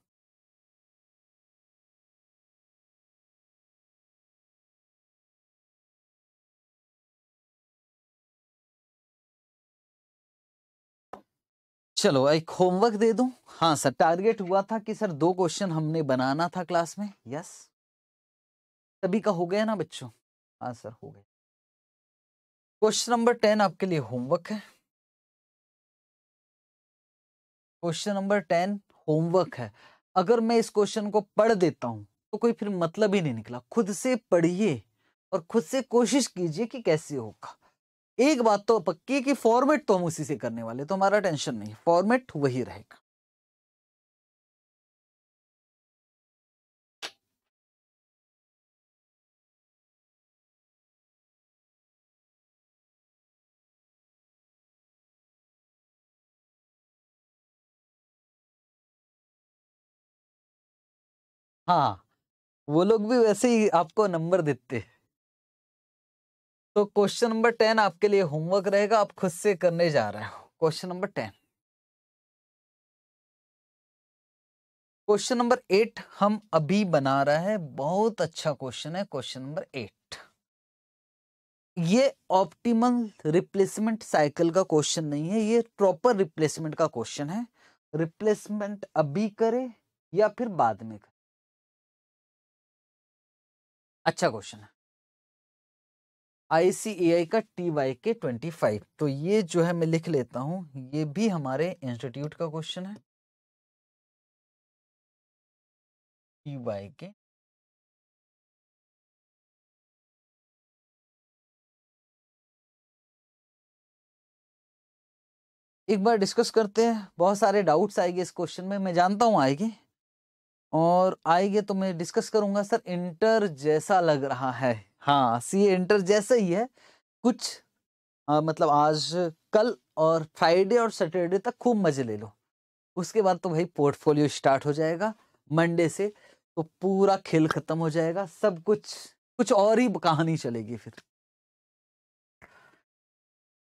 चलो, एक होमवर्क दे दूँ? हाँ सर टारगेट हुआ था कि सर दो क्वेश्चन हमने बनाना था क्लास में। यस सभी का हो गया ना बच्चों? हाँ सर, हो गया। क्वेश्चन नंबर टेन आपके लिए होमवर्क है। क्वेश्चन नंबर टेन होमवर्क है। अगर मैं इस क्वेश्चन को पढ़ देता हूँ तो कोई फिर मतलब ही नहीं निकला। खुद से पढ़िए और खुद से कोशिश कीजिए कि कैसे होगा। एक बात तो पक्की कि फॉर्मेट तो हम उसी से करने वाले तो हमारा टेंशन नहीं फॉर्मेट वही रहेगा। हाँ वो लोग भी वैसे ही आपको नंबर देते तो क्वेश्चन नंबर टेन आपके लिए होमवर्क रहेगा, आप खुद से करने जा रहे हो। Question number ten. Question number eight हम अभी बना रहे हैं, बहुत अच्छा क्वेश्चन है, क्वेश्चन नंबर एट। ये ऑप्टिमल रिप्लेसमेंट साइकिल का क्वेश्चन नहीं है, ये प्रॉपर रिप्लेसमेंट का क्वेश्चन है। रिप्लेसमेंट अभी करे या फिर बाद में करे? अच्छा क्वेश्चन है। आईसीएआई का T Y K twenty five तो ये जो है, मैं लिख लेता हूँ, ये भी हमारे इंस्टीट्यूट का क्वेश्चन है। टी वाई के एक बार डिस्कस करते हैं। बहुत सारे डाउट्स आएँगे इस क्वेश्चन में, मैं जानता हूँ आएगी। और आएँगे तो मैं डिस्कस करूँगा, सर, इंटर जैसा लग रहा है। हाँ सी इंटर जैसा ही है। कुछ आ, मतलब आज कल और फ्राइडे और सैटरडे तक खूब मज़े ले लो। उसके बाद तो भाई पोर्टफोलियो स्टार्ट हो जाएगा मंडे से तो पूरा खेल खत्म हो जाएगा सब कुछ कुछ और ही कहानी चलेगी फिर।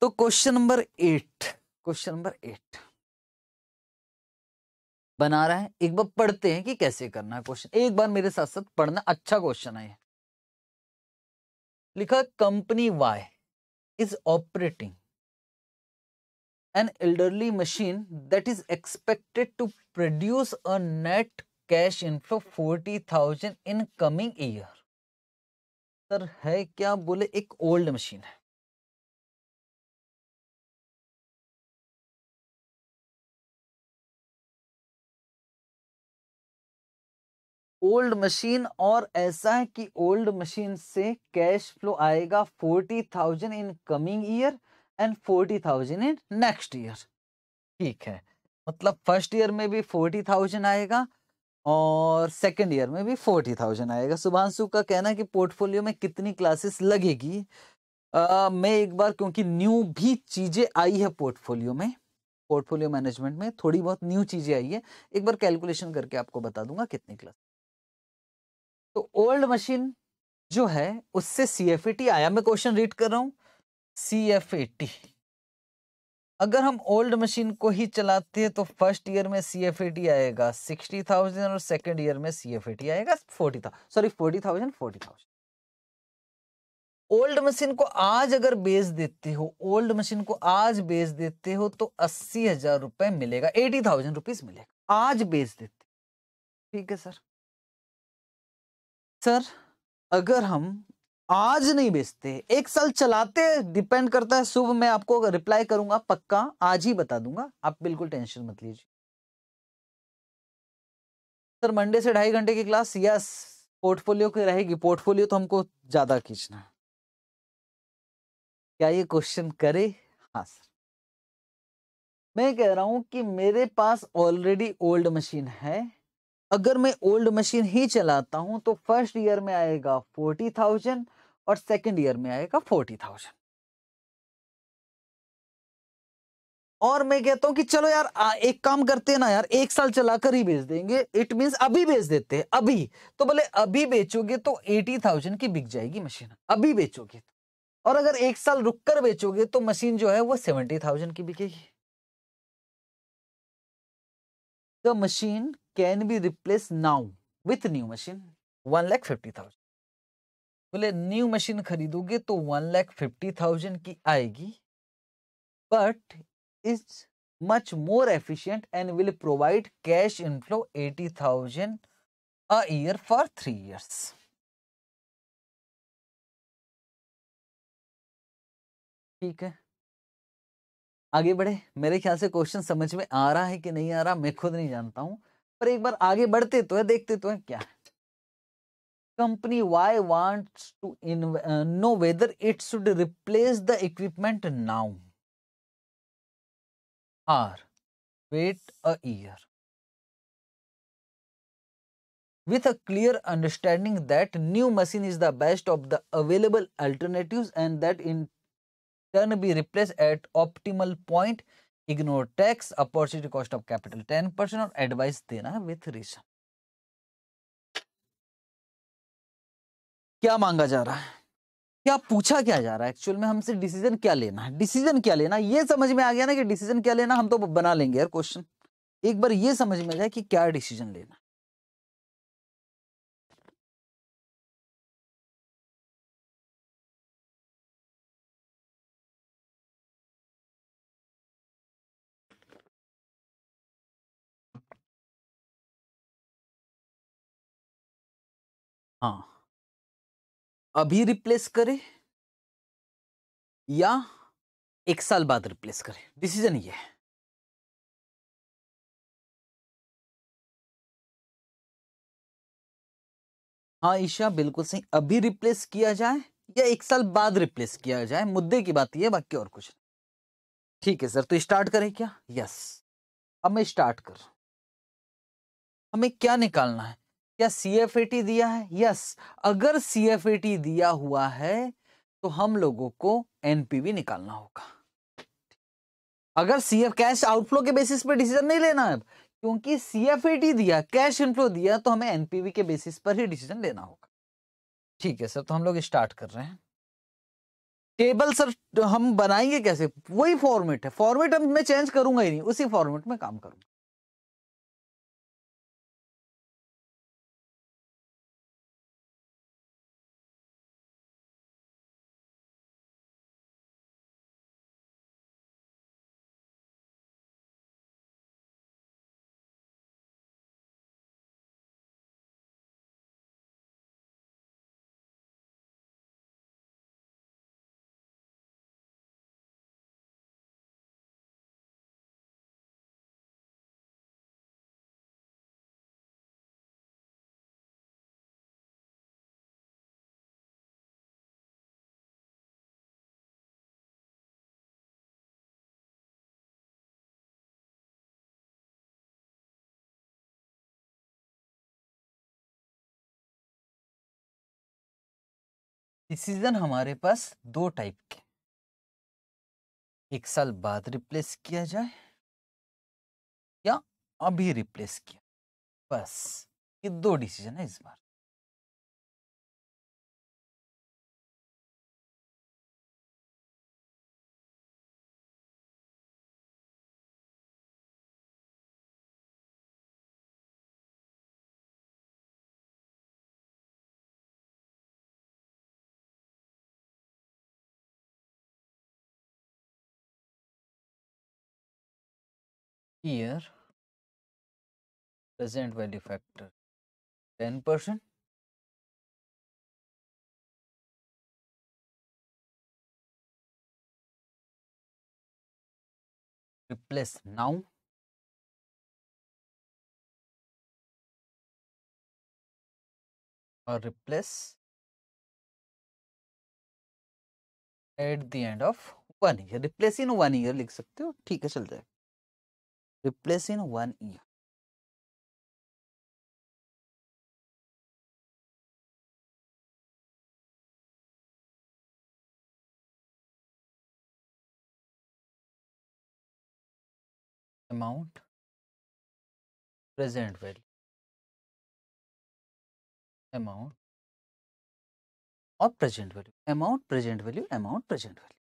तो question number eight question number eight. बना रहा है एक बार पढ़ते हैं कि कैसे करना है क्वेश्चन। एक बार मेरे साथ साथ पढ़ना अच्छा क्वेश्चन है लिखा, company Y is operating an elderly machine that is expected to produce a net cash inflow forty thousand in coming year. Sir, है क्या बोले? एक ओल्ड मशीन है। ओल्ड मशीन और ऐसा है कि ओल्ड मशीन से कैश फ्लो आएगा forty thousand in coming year and forty thousand in next year. ठीक है मतलब फ़र्स्ट ईयर में भी फोर्टी थाउज़ेंड आएगा और सेकेंड ईयर में भी फोर्टी थाउज़ेंड आएगा। सुभांशु का कहना है कि पोर्टफोलियो में कितनी क्लासेस लगेगी? आ, मैं एक बार क्योंकि न्यू भी चीज़ें आई है पोर्टफोलियो में पोर्टफोलियो मैनेजमेंट में थोड़ी बहुत न्यू चीज़ें आई है एक बार कैलकुलेशन करके आपको बता दूँगा कितनी क्लास तो ओल्ड मशीन जो है, उससे सीएफएटी आया। मैं क्वेश्चन रीड कर रहा हूँ। सी अगर हम ओल्ड मशीन को ही चलाते हैं तो फ़र्स्ट ईयर में सी आएगा। सिक्सटी थाउज़ेंड और सेकेंड ईयर में सी आएगा। Forty thousand sorry, forty thousand forty thousand. Old machine को आज अगर बेच देते हो, ओल्ड मशीन को आज बेच देते हो तो अस्सी हज़ार रुपए मिलेगा, एटी थाउज़ेंड रुपीज़ मिलेगा। आज बेच देते। ठीक है, सर। सर अगर हम आज नहीं बेचते, एक साल चलाते डिपेंड करता है, सुबह मैं आपको रिप्लाई करूँगा, पक्का आज ही बता दूँगा, आप बिल्कुल टेंशन मत लीजिए। सर मंडे से ढाई घंटे की क्लास यस पोर्टफोलियो की रहेगी पोर्टफोलियो तो हमको ज़्यादा खींचना है। क्या ये क्वेश्चन करे? हाँ सर। मैं कह रहा हूँ कि मेरे पास ऑलरेडी ओल्ड मशीन है अगर मैं ओल्ड मशीन ही चलाता हूँ तो फ़र्स्ट ईयर में आएगा फोर्टी थाउज़ेंड और सेकेंड ईयर में आएगा फोर्टी थाउज़ेंड। और मैं कहता हूँ कि चलो यार एक काम करते हैं ना यार, एक साल चलाकर ही बेच देंगे। इट मींस अभी बेच देते हैं, अभी। तो बोले अभी बेचोगे तो एटी थाउज़ेंड की बिक जाएगी मशीन, अभी बेचोगे। और अगर एक साल रुक कर बेचोगे तो मशीन जो है वो सेवेंटी थाउज़ेंड की बिकेगी। The machine can be replace now with new machine one lakh fifty thousand बोले न्यू मशीन खरीदोगे तो वन लैख फिफ्टी थाउज़ेंड की आएगी but is much more efficient and will provide cash inflow eighty thousand a year for three years ठीक है। आगे बढ़े। मेरे ख्याल से क्वेश्चन समझ में आ रहा है कि नहीं आ रहा, मैं खुद नहीं जानता हूँ। पर एक बार आगे बढ़ते तो है देखते तो है क्या company Y wants to know whether it should replace the equipment now or wait a year with a clear understanding that new machine is the best of the available alternatives and that in turn be replaced at optimal point ignore tax opportunity cost of capital ten percent और advice देना with reason क्या मांगा जा रहा है? क्या पूछा क्या जा रहा है? एक्चुअल में हमसे डिसीज़न क्या लेना है? डिसीज़न क्या लेना ये समझ में आ गया ना कि डिसीज़न क्या लेना, हम तो बना लेंगे यार क्वेश्चन एक बार ये समझ में आ जाए कि क्या डिसीज़न लेना अभी रिप्लेस करे या एक साल बाद रिप्लेस करें? डिसीज़न ये है। हाँ ईशा, बिल्कुल सही। अभी रिप्लेस किया जाए या एक साल बाद रिप्लेस किया जाए? मुद्दे की बात ये, बाकी और कुछ नहीं। ठीक है, सर तो स्टार्ट करें क्या? यस अब मैं स्टार्ट कर हमें क्या निकालना है? क्या टी दिया है? यस अगर टी दिया हुआ है तो हम लोगों को एनपीवी निकालना होगा। अगर सी एफ़ कैश आउटफ्लो के बेसिस पे डिसीज़न नहीं लेना है क्योंकि सी एफ़ ए टी दिया कैश इनफ्लो दिया तो हमें एनपीवी के बेसिस पर ही डिसीज़न लेना होगा। ठीक है सर तो हम लोग स्टार्ट कर रहे हैं। टेबल सर हम बनाएँगे कैसे? वही फॉर्मेट है। फॉर्मेट अब मैं चेंज करूँगा ही नहीं, उसी फॉर्मेट में काम करूँगा। डिसीज़न हमारे पास दो टाइप के एक साल बाद रिप्लेस किया जाए या अभी रिप्लेस किया। बस, ये दो डिसीज़न है इस बार। Here present value factor 10 percent replace now or replace at the end of one year replace in one year लिख सकते हो ठीक है चल जाएगा replacing one year. amount present value. Amount or present value. Amount present value amount present value.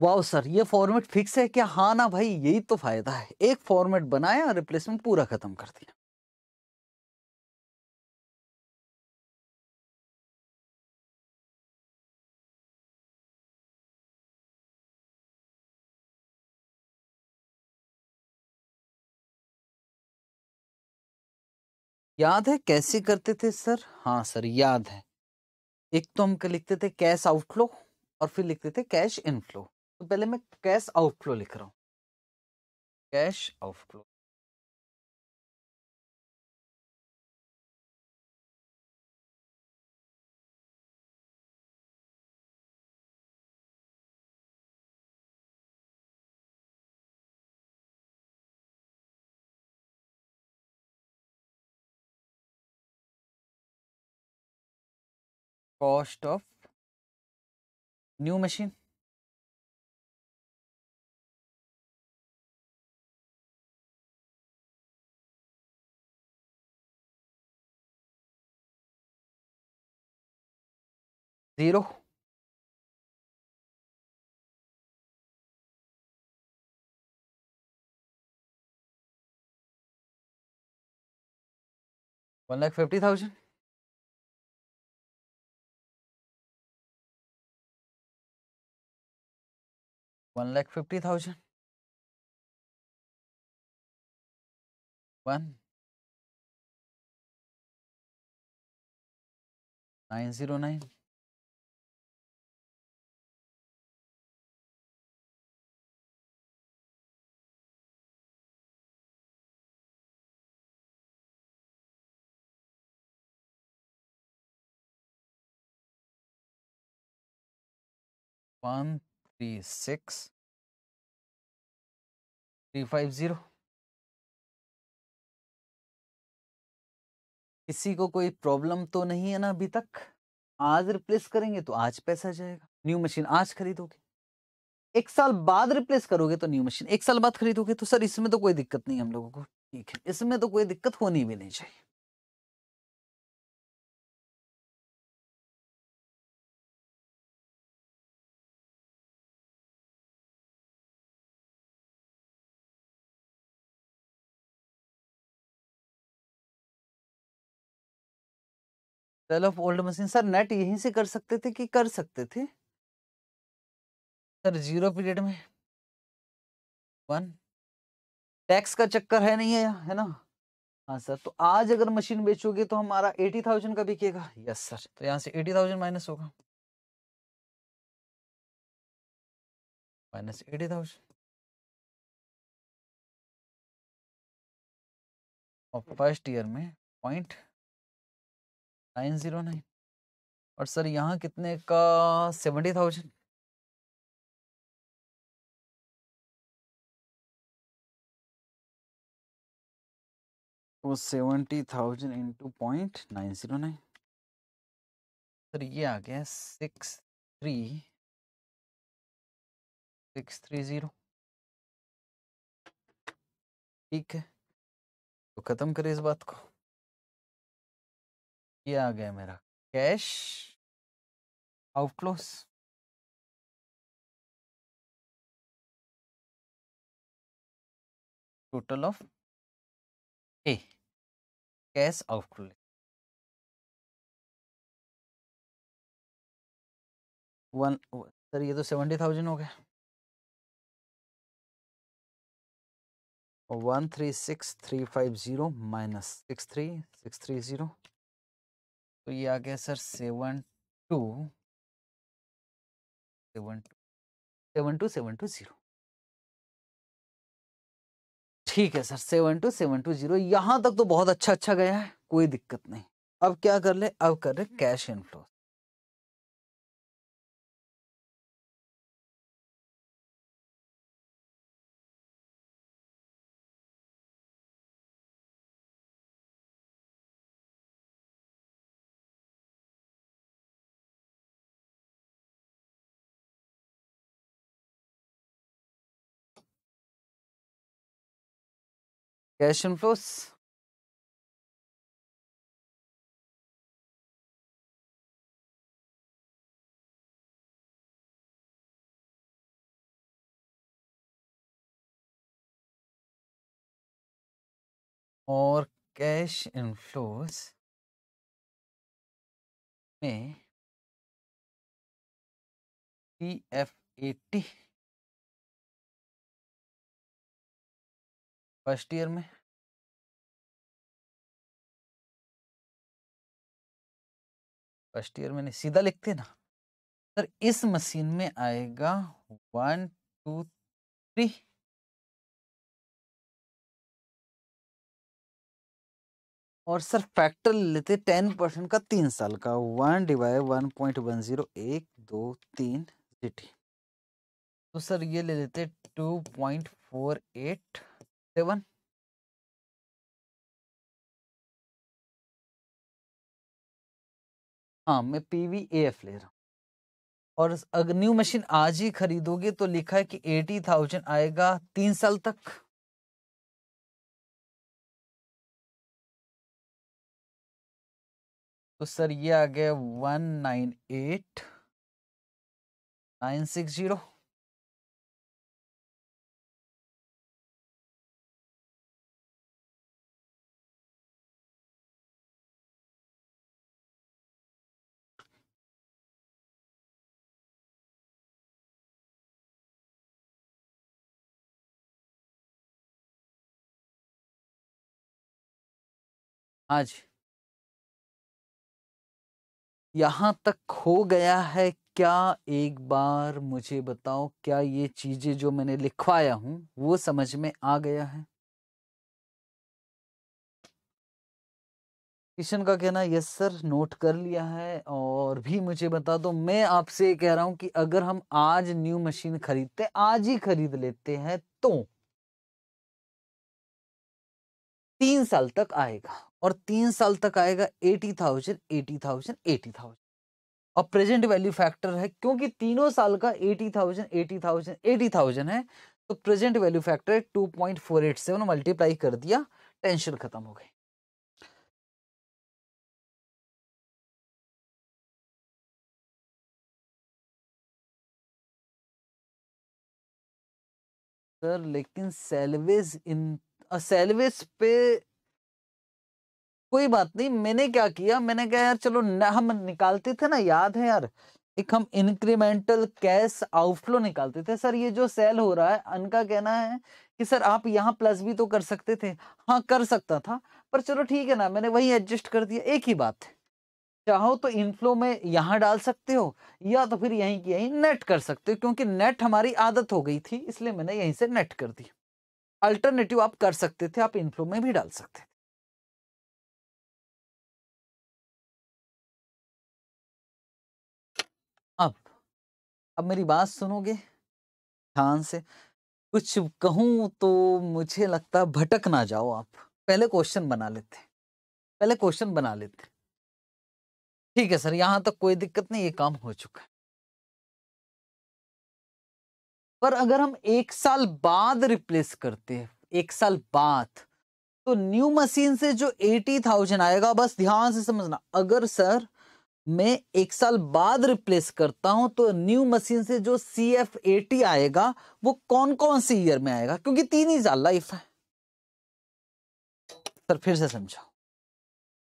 Wow sir, ये format fix है क्या? हाँ ना भाई, यही तो फ़ायदा है। एक फॉर्मेट बनाया और रिप्लेसमेंट पूरा खत्म कर दिया। याद है कैसे करते थे सर? हाँ सर, याद है। एक तो हम लिखते थे? कैश आउटफ्लो और फिर लिखते थे कैश इनफ्लो। तो पहले मैं कैश आउटफ्लो लिख रहा हूँ। Cash outflow. cost of new machine zero one lakh fifty thousand one lakh fifty thousand one nine zero nine one three six three five zero. किसी को कोई प्रॉब्लम तो नहीं है ना अभी तक? आज रिप्लेस करेंगे तो आज पैसा जाएगा। न्यू मशीन आज खरीदोगे। एक साल बाद रिप्लेस करोगे तो न्यू मशीन। एक साल बाद खरीदोगे तो सर इसमें तो कोई दिक्कत नहीं हम लोगों को। ठीक है, इसमें तो कोई दिक्कत होनी भी नहीं चाहिए। Sale of old machine sir net यहीं से कर सकते थे कि कर सकते थे। सर ज़ीरो पीरियड में। वन टैक्स का चक्कर है नहीं है है ना? हाँ सर तो आज अगर मशीन बेचोगे तो हमारा एटी थाउज़ेंड का बिकेगा। यस सर तो यहाँ से एटी थाउज़ेंड माइनस होगा। माइनस एटी थाउज़ेंड और फ़र्स्ट ईयर में पॉइंट नाइन ज़ीरो नाइन। और सर यहाँ कितने का? Seventy thousand. वो seventy thousand into point nine zero nine. Sir ये आ गया six three. Six three zero. ठीक है। तो ख़त्म करें इस बात को। ये आ गया मेरा। Cash outflows total of A. Cash outflow one sir ये तो सेवेंटी थाउज़ेंड हो गया। One three six three five zero minus six three six three zero. तो ये आ गया sir seven two seven two seven two seven two zero. ठीक है sir seven two seven two zero यहाँ तक तो बहुत अच्छा अच्छा गया है कोई दिक्कत नहीं। अब क्या कर ले अब कर ले कैश इनफ्लो। कैश इनफ्लोस और कैश इनफ्लोस में P F eighty first year में? फ़र्स्ट ईयर में नहीं सीधा लिखते ना। सर, इस मशीन में आएगा वन, टू, थ्री। और सर, फैक्टर ले लेते टेन परसेंट का तीन साल का। One divide one point one zero एक, दो, तीन जीटी तो सर, ये ले लेते two point four eight. Seven हाँ मैं पी वी ए एफ़ ले रहा हूँ। और अगर न्यू मशीन आज ही खरीदोगे तो लिखा है कि एटी थाउज़ेंड आएगा तीन साल तक। तो सर ये आ गया one nine eight nine six zero हाँ जी यहाँ तक हो गया है, क्या एक बार मुझे बताओ, क्या ये चीज़ें जो मैंने लिखवाया हूँ, वो समझ में आ गया है? किशन का कहना, यस सर, नोट कर लिया है और भी मुझे बता दो। मैं आपसे कह रहा हूँ कि अगर हम आज न्यू मशीन खरीदते, आज ही खरीद लेते हैं तो तीन साल तक आएगा। और तीन साल तक आएगा eighty thousand eighty thousand eighty thousand. और प्रेजेंट वैल्यू फैक्टर है, क्योंकि तीनों साल का eighty thousand eighty thousand eighty thousand है तो present value factor two point four eight seven multiply कर दिया, टेंशन खत्म हो गई। सर, लेकिन सेलवेज इन सेलवेज पे कोई बात नहीं मैंने क्या किया? मैंने कहा यार चलो न, हम निकालते थे ना याद है यार एक हम इंक्रीमेंटल कैश आउटफ्लो निकालते थे। सर ये जो सेल हो रहा है अनका कहना है कि सर आप यहाँ प्लस भी तो कर सकते थे। हाँ कर सकता था पर चलो ठीक है ना मैंने वही एडजस्ट कर दिया। एक ही बात है चाहो तो इनफ्लो में यहाँ डाल सकते हो या तो फिर यहीं की यहीं नेट कर सकते हो क्योंकि नेट हमारी आदत हो गई थी इसलिए मैंने यहीं से नेट कर दी अल्टरनेटिव आप कर सकते थे आप इनफ्लो में भी डाल सकते। अब मेरी बात सुनोगे? ध्यान से। कुछ कहूँ तो मुझे लगता है भटक ना जाओ आप। पहले क्वेश्चन बना लेते। पहले क्वेश्चन बना लेते। ठीक है सर, यहाँ तक कोई दिक्कत नहीं, ये काम हो चुका है। पर अगर हम एक साल बाद रिप्लेस करते हैं, एक साल बाद तो न्यू मशीन से जो एटी थाउज़ेंड आएगा, बस ध्यान से समझना। अगर सर मैं एक साल बाद रिप्लेस करता हूँ तो न्यू मशीन से जो सी एफ़ एटी आएगा, वो कौन कौन से ईयर में आएगा? क्योंकि तीन ही साल लाइफ है। सर फिर से समझाओ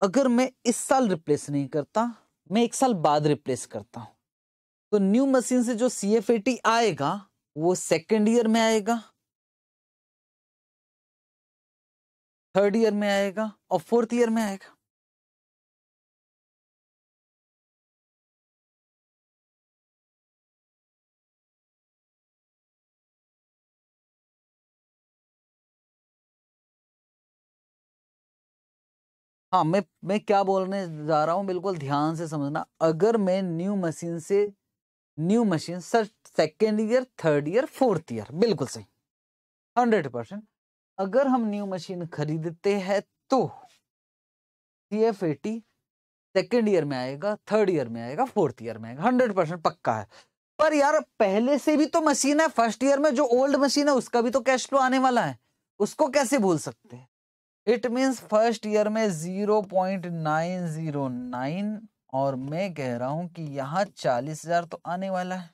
अगर मैं इस साल रिप्लेस नहीं करता, मैं एक साल बाद रिप्लेस करता हूँ तो न्यू मशीन से जो सी एफ़ एटी आएगा, वो सेकेंड ईयर में आएगा थर्ड ईयर में आएगा और फोर्थ ईयर में आएगा। हाँ मैं मैं क्या बोलने जा रहा हूँ, बिल्कुल ध्यान से समझना। अगर मैं न्यू मशीन से new machine sir second year third year fourth year बिल्कुल सही। हंड्रेड परसेंट अगर हम न्यू मशीन खरीदते हैं तो C F eighty second year में आएगा थर्ड ईयर में आएगा फोर्थ ईयर में आएगा। हंड्रेड परसेंट पक्का है। पर यार, पहले से भी तो मशीन है फ़र्स्ट ईयर में जो ओल्ड मशीन है, उसका भी तो कैश फ्लो आने वाला है। उसको कैसे भूल सकते हैं? इट मीन्स फ़र्स्ट ईयर में zero point nine zero nine और मैं कह रहा हूँ कि यहाँ चालीस हज़ार तो आने वाला है।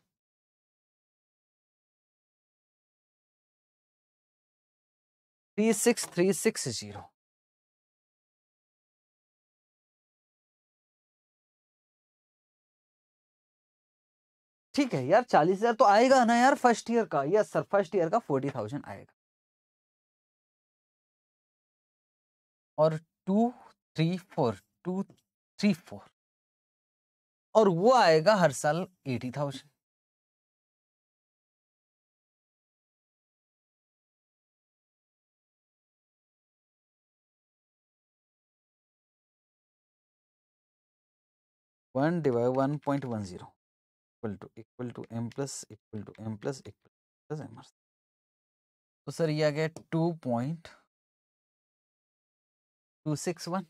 Three six three six zero ठीक है यार, चालीस हज़ार तो आएगा ना यार फ़र्स्ट ईयर का। यस सर फ़र्स्ट ईयर का फोर्टी थाउज़ेंड आएगा। और two three four, two three four. और वो आएगा हर साल eighty thousand. One divide one point one zero, equal to equal to M plus, equal to M plus, equal plus M तो sir ये आ गया two point two six one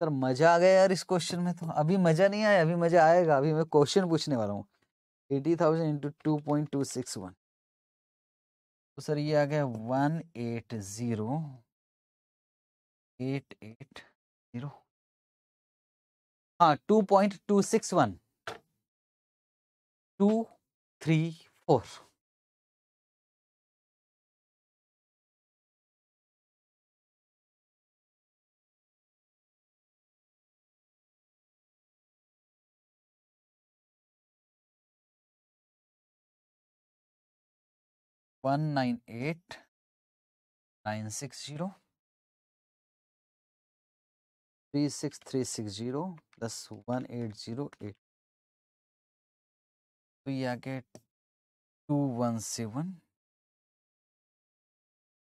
sir, मज़ा आ गया यार इस क्वेश्चन में तो। अभी मज़ा नहीं आया, अभी मज़ा आएगा। अभी मैं क्वेश्चन पूछने वाला हूँ। Eighty thousand into two point two six one तो सर, ये आ गया one eight zero eight eight zero हाँ two point two six one two three four one nine eight nine six zero three six three six zero plus one eight zero eight तो ये आ गया two one seven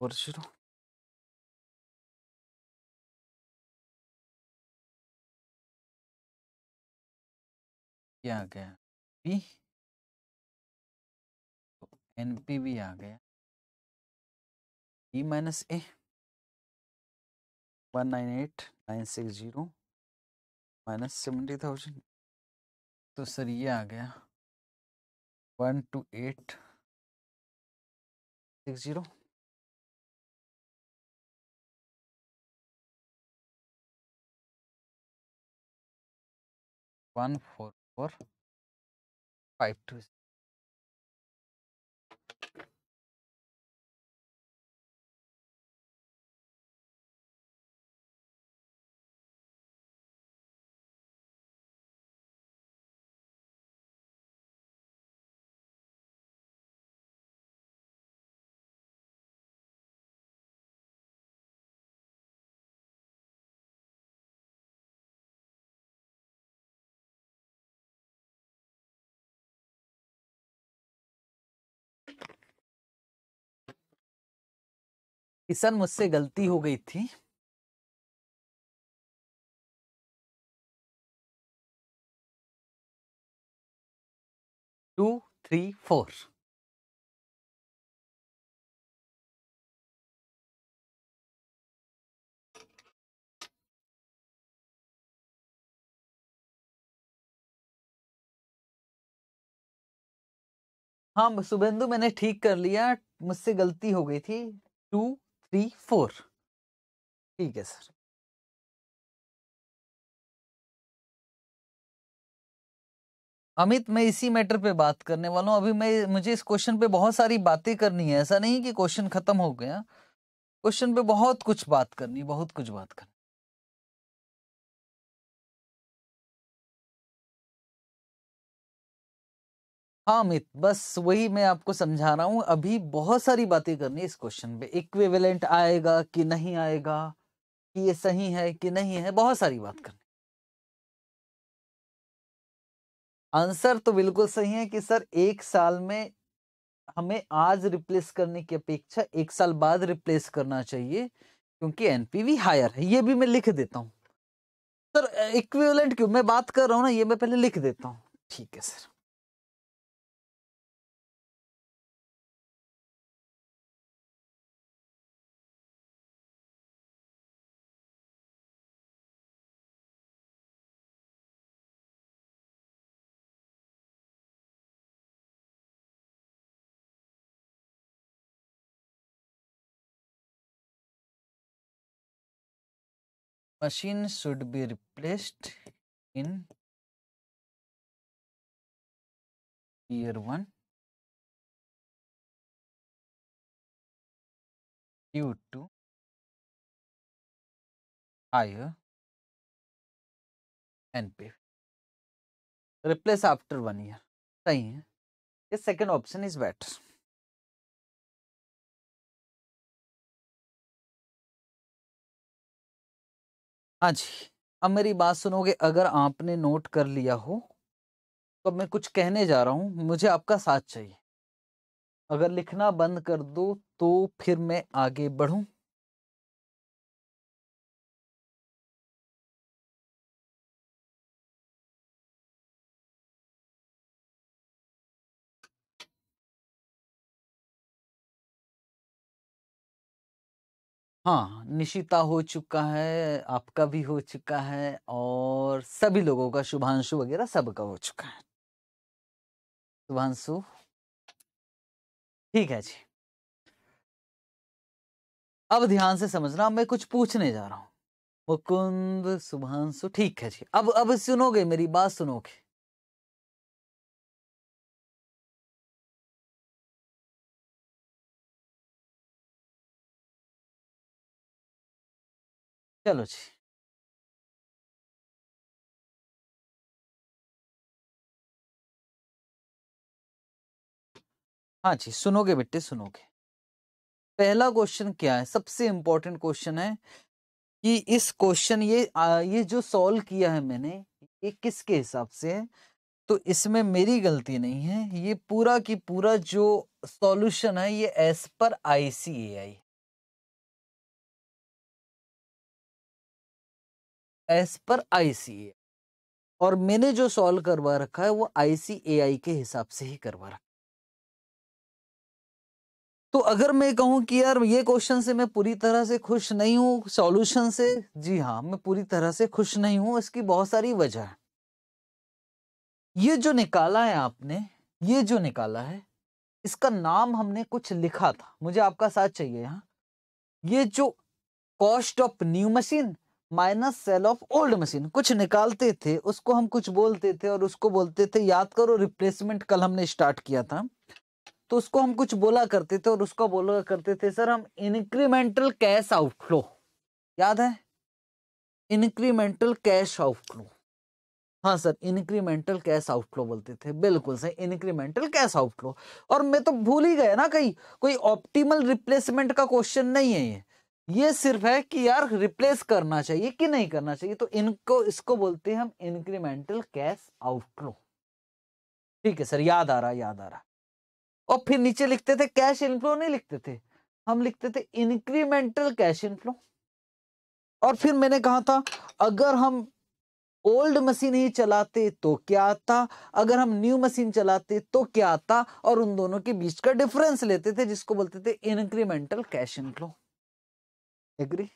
four zero आ गया B N P भी आ गया। E minus A one nine eight nine six zero minus seventy thousand तो sir ये आ गया। One two eight six zero one four four five two Kishan मुझसे गलती हो गई थी। Two, three, four. हाँ शुभेंदु मैंने ठीक कर लिया, मुझसे गलती हो गई थी। Two three four. ठीक है सर। अमित, मैं इसी मैटर पे बात करने वाला हूँ। अभी मैं, मुझे इस क्वेश्चन पे बहुत सारी बातें करनी है। ऐसा नहीं कि क्वेश्चन खत्म हो गया क्वेश्चन पे बहुत कुछ बात करनी बहुत कुछ बात करनी हाँ अमित बस वही मैं आपको समझा रहा हूँ, अभी बहुत सारी बातें करनी इस क्वेश्चन पे। इक्विवेलेंट आएगा कि नहीं आएगा, कि ये सही है, कि नहीं है, बहुत सारी बात करनी आंसर तो बिल्कुल सही है कि सर, एक साल में हमें आज रिप्लेस करने की अपेक्षा एक साल बाद रिप्लेस करना चाहिए, क्योंकि एनपीवी हायर है, ये भी मैं लिख देता हूँ। सर इक्विवेलेंट क्यों? मैं बात कर रहा हूँ ना, ये मैं पहले लिख देता हूँ। ठीक है, sir. Machine should be replaced in year 1 due to higher NPV. Replace after one year. सही है ये सेकेंड ऑप्शन इज़ बेटर हाँ जी, अब मेरी बात सुनोगे, अगर आपने नोट कर लिया हो तो मैं कुछ कहने जा रहा हूँ, मुझे आपका साथ चाहिए। अगर लिखना बंद कर दो तो फिर मैं आगे बढ़ूं। हाँ निशिता हो चुका है, आपका भी हो चुका है और सभी लोगों का शुभांशु वगैरह सबका हो चुका है। शुभांशु? ठीक है जी। अब ध्यान से समझना मैं कुछ पूछने जा रहा हूँ। मुकुंद, शुभांशु, ठीक है जी। अब अब सुनोगे, मेरी बात सुनोगे? चलो जी। हाँ जी सुनोगे बेटे सुनोगे। पहला क्वेश्चन क्या है? सबसे इंपॉर्टेंट क्वेश्चन है कि इस क्वेश्चन ये आ, ये जो सॉल्व किया है मैंने ये किसके हिसाब से है? तो इसमें मेरी गलती नहीं है ये पूरा की पूरा जो सॉल्यूशन है ये एस पर आईसीएआई एस पर आईसीए और मैंने जो सॉल्व करवा रखा है, वो आईसीएआई के हिसाब से ही करवा रखा तो अगर मैं कहूँ कि यार, ये क्वेश्चन से मैं पूरी तरह से खुश नहीं हूँ, सॉल्यूशन से, जी हाँ मैं पूरी तरह से खुश नहीं हूँ, इसकी बहुत सारी वजह है। ये जो निकाला है आपने, ये जो निकाला है, इसका नाम हमने कुछ लिखा था। मुझे आपका साथ चाहिए यहाँ ये जो cost of new machine minus sale of old machine. कुछ निकालते थे, उसको हम कुछ बोलते थे और उसको बोलते थे, याद करो रिप्लेसमेंट कल हमने स्टार्ट किया था। तो उसको हम कुछ बोला करते थे और उसको बोला करते थे, सर, हम इंक्रीमेंटल कैश आउटफ्लो याद है? इंक्रीमेंटल कैश आउटफ्लो हाँ सर इंक्रीमेंटल कैश आउटफ्लो बोलते थे। बिल्कुल सही इंक्रीमेंटल कैश आउटफ्लो और मैं तो भूल ही गया ना कहीं, कोई ऑप्टिमल रिप्लेसमेंट का क्वेश्चन नहीं है ये। ये सिर्फ़ है कि यार रिप्लेस करना चाहिए कि नहीं करना चाहिए तो इनको, इसको बोलते हैं हम इंक्रीमेंटल कैश आउटफ्लो ठीक है सर, याद आ रहा, याद आ रहा। और फिर नीचे लिखते थे कैश इनफ्लो नहीं लिखते थे। हम लिखते थे इंक्रीमेंटल कैश इनफ्लो और फिर मैंने कहा था, अगर हम ओल्ड मशीन ही चलाते तो क्या आता? अगर हम न्यू मशीन चलाते तो क्या आता? और उन दोनों के बीच का डिफरेंस लेते थे, जिसको बोलते थे इंक्रीमेंटल कैश इनफ्लो एग्री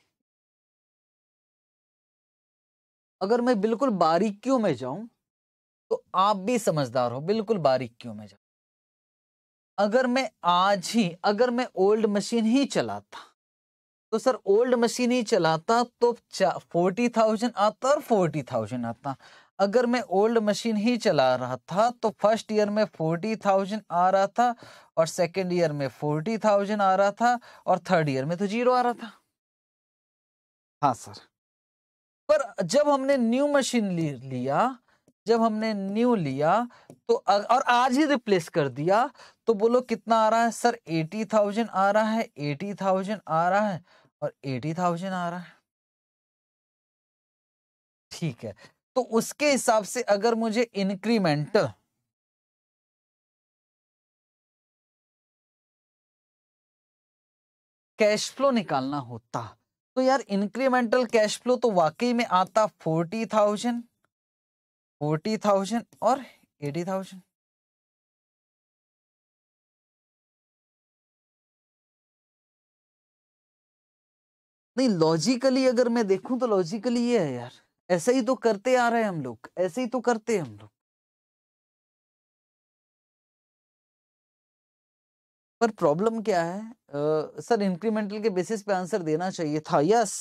अगर मैं बिल्कुल बारीकियों में जाऊँ तो आप भी समझदार हो, बिल्कुल बारीकियों में जाओ अगर मैं आज ही, अगर मैं ओल्ड मशीन ही चलाता तो सर ओल्ड मशीन ही चलाता तो फोर्टी थाउज़ेंड आता और फोर्टी थाउज़ेंड आता। अगर मैं ओल्ड मशीन ही चला रहा था तो फ़र्स्ट ईयर में फोर्टी थाउज़ेंड आ रहा था और सेकेंड ईयर में फोर्टी थाउज़ेंड आ रहा था और थर्ड ईयर में तो ज़ीरो आ रहा था। हाँ सर। पर जब हमने न्यू मशीन लिया, जब हमने न्यू लिया तो और आज ही रिप्लेस कर दिया तो बोलो कितना आ रहा है? सर, एटी थाउज़ेंड आ रहा है, एटी थाउज़ेंड आ रहा है और एटी थाउज़ेंड आ रहा है। ठीक है तो उसके हिसाब से अगर मुझे इंक्रीमेंटल कैश फ्लो निकालना होता तो यार इंक्रीमेंटल कैश फ्लो तो वाकई में आता फोर्टी थाउज़ेंड फोर्टी थाउज़ेंड और एटी थाउज़ेंड नहीं लॉजिकली अगर मैं देखूँ तो लॉजिकली ये है यार, ऐसे ही तो करते आ रहे हैं हम लोग, ऐसे ही तो करते हैं हम लोग। पर प्रॉब्लम क्या है? आ, सर इंक्रीमेंटल के बेसिस पे आंसर देना चाहिए था। यस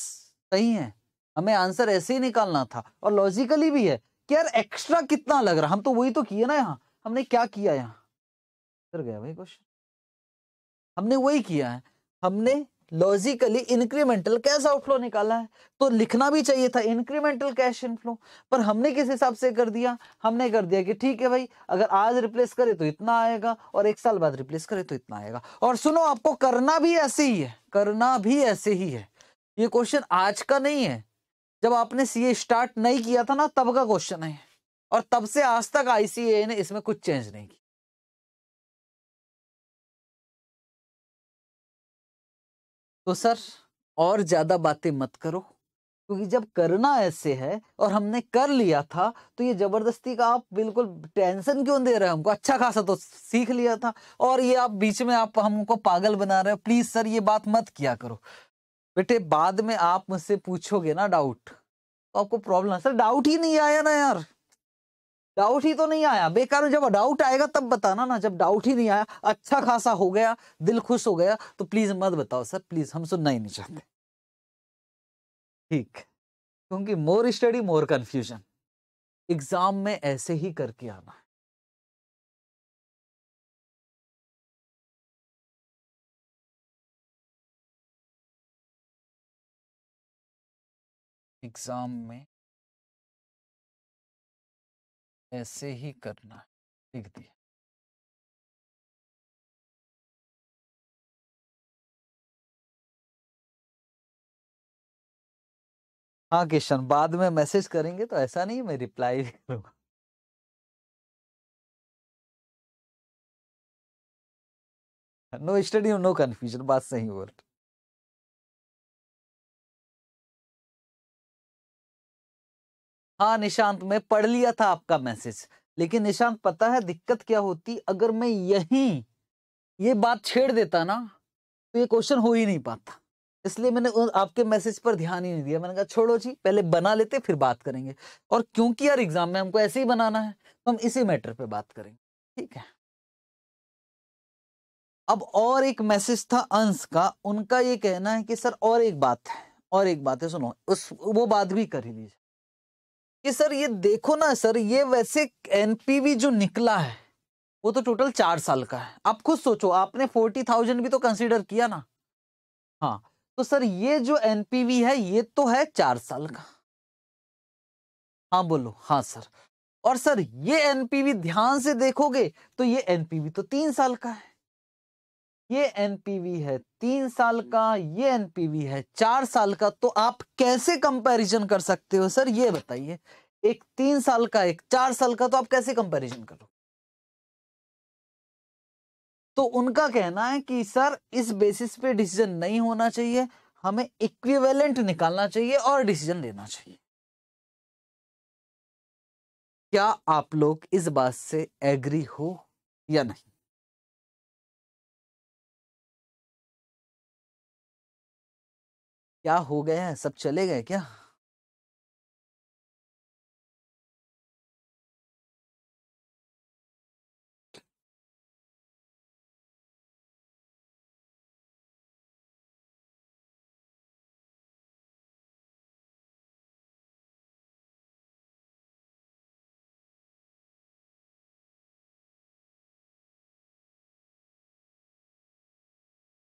सही है। हमें आंसर ऐसे ही निकालना था। और लॉजिकली भी है कि यार एक्स्ट्रा कितना लग रहा हम तो वही तो किए ना यहाँ। हमने क्या किया यहाँ? गया भाई क्वेश्चन हमने वही किया है। हमने लॉजिकली इंक्रीमेंटल कैश आउटफ्लो निकाला है। तो लिखना भी चाहिए था इंक्रीमेंटल कैश इनफ्लो पर हमने किस हिसाब से कर दिया? हमने कर दिया कि ठीक है भाई, अगर आज रिप्लेस करे तो इतना आएगा, और एक साल बाद रिप्लेस करे तो इतना आएगा। और सुनो, आपको करना भी ऐसे ही है, करना भी ऐसे ही है। ये क्वेश्चन आज का नहीं है। जब आपने सीए स्टार्ट नहीं किया था ना, तब का क्वेश्चन है। और तब से आज तक आईसीए ने इसमें कुछ चेंज नहीं किया। तो सर, और ज़्यादा बातें मत करो, क्योंकि जब करना ऐसे है और हमने कर लिया था तो ये ज़बरदस्ती का आप बिल्कुल टेंशन क्यों दे रहे हैं हमको? अच्छा खासा तो सीख लिया था, और ये आप बीच में आप हमको पागल बना रहे हो। प्लीज़ सर, ये बात मत किया करो। बेटे, बाद में आप मुझसे पूछोगे ना डाउट तो आपको प्रॉब्लम सर, डाउट ही नहीं आया ना यार। डाउट ही तो नहीं आया। बेकार, जब डाउट आएगा, तब बताना ना। जब डाउट ही नहीं आया अच्छा खासा हो गया, दिल खुश हो गया तो प्लीज़ मत बताओ सर प्लीज़ हम सुनना ही नहीं चाहते। ठीक। क्योंकि more study more confusion exam में ऐसे ही करके आना है। एग्ज़ाम में ऐसे ही करना लिख दिया। हाँ किशन, बाद में मैसेज करेंगे तो ऐसा नहीं मैं रिप्लाई भी करूँगा। नो स्टडी नो कंफ्यूजन बात सही बोल हाँ निशांत, मैं पढ़ लिया था आपका मैसेज, लेकिन निशांत, पता है दिक्कत क्या होती? अगर मैं यही ये बात छेड़ देता ना तो ये क्वेश्चन हो ही नहीं पाता। इसलिए मैंने आपके मैसेज पर ध्यान ही नहीं दिया। मैंने कहा, छोड़ो जी, पहले बना लेते, फिर बात करेंगे। और क्योंकि यार एग्ज़ाम में हमको ऐसे ही बनाना है तो हम इसी मैटर पे बात करेंगे। ठीक है? अब और एक मैसेज था अंश का, उनका ये कहना है कि, सर, और एक बात है, और एक बात है, सुनो, उस, वो बात भी कर ही लीजिए। कि सर ये देखो ना, सर ये वैसे एनपीवी जो निकला है, वो तो टोटल चार साल का है। आप खुद सोचो, आपने फोर्टी थाउज़ेंड भी तो कंसीडर किया ना। हाँ तो सर ये जो एनपीवी है, ये तो है चार साल का। हाँ बोलो। हाँ सर। और सर ये एनपीवी ध्यान से देखोगे तो ये एनपीवी तो तीन साल का है। ये एनपीवी है तीन साल का ये एनपीवी है चार साल का तो आप कैसे कंपैरिजन कर सकते हो सर? ये बताइए एक तीन साल का एक चार साल का तो आप कैसे कंपैरिजन करो तो उनका कहना है कि सर इस बेसिस पे डिसीज़न नहीं होना चाहिए हमें इक्विवेलेंट निकालना चाहिए और डिसीज़न लेना चाहिए। क्या आप लोग इस बात से एग्री हो या नहीं? क्या हो गया है? सब चले गए क्या?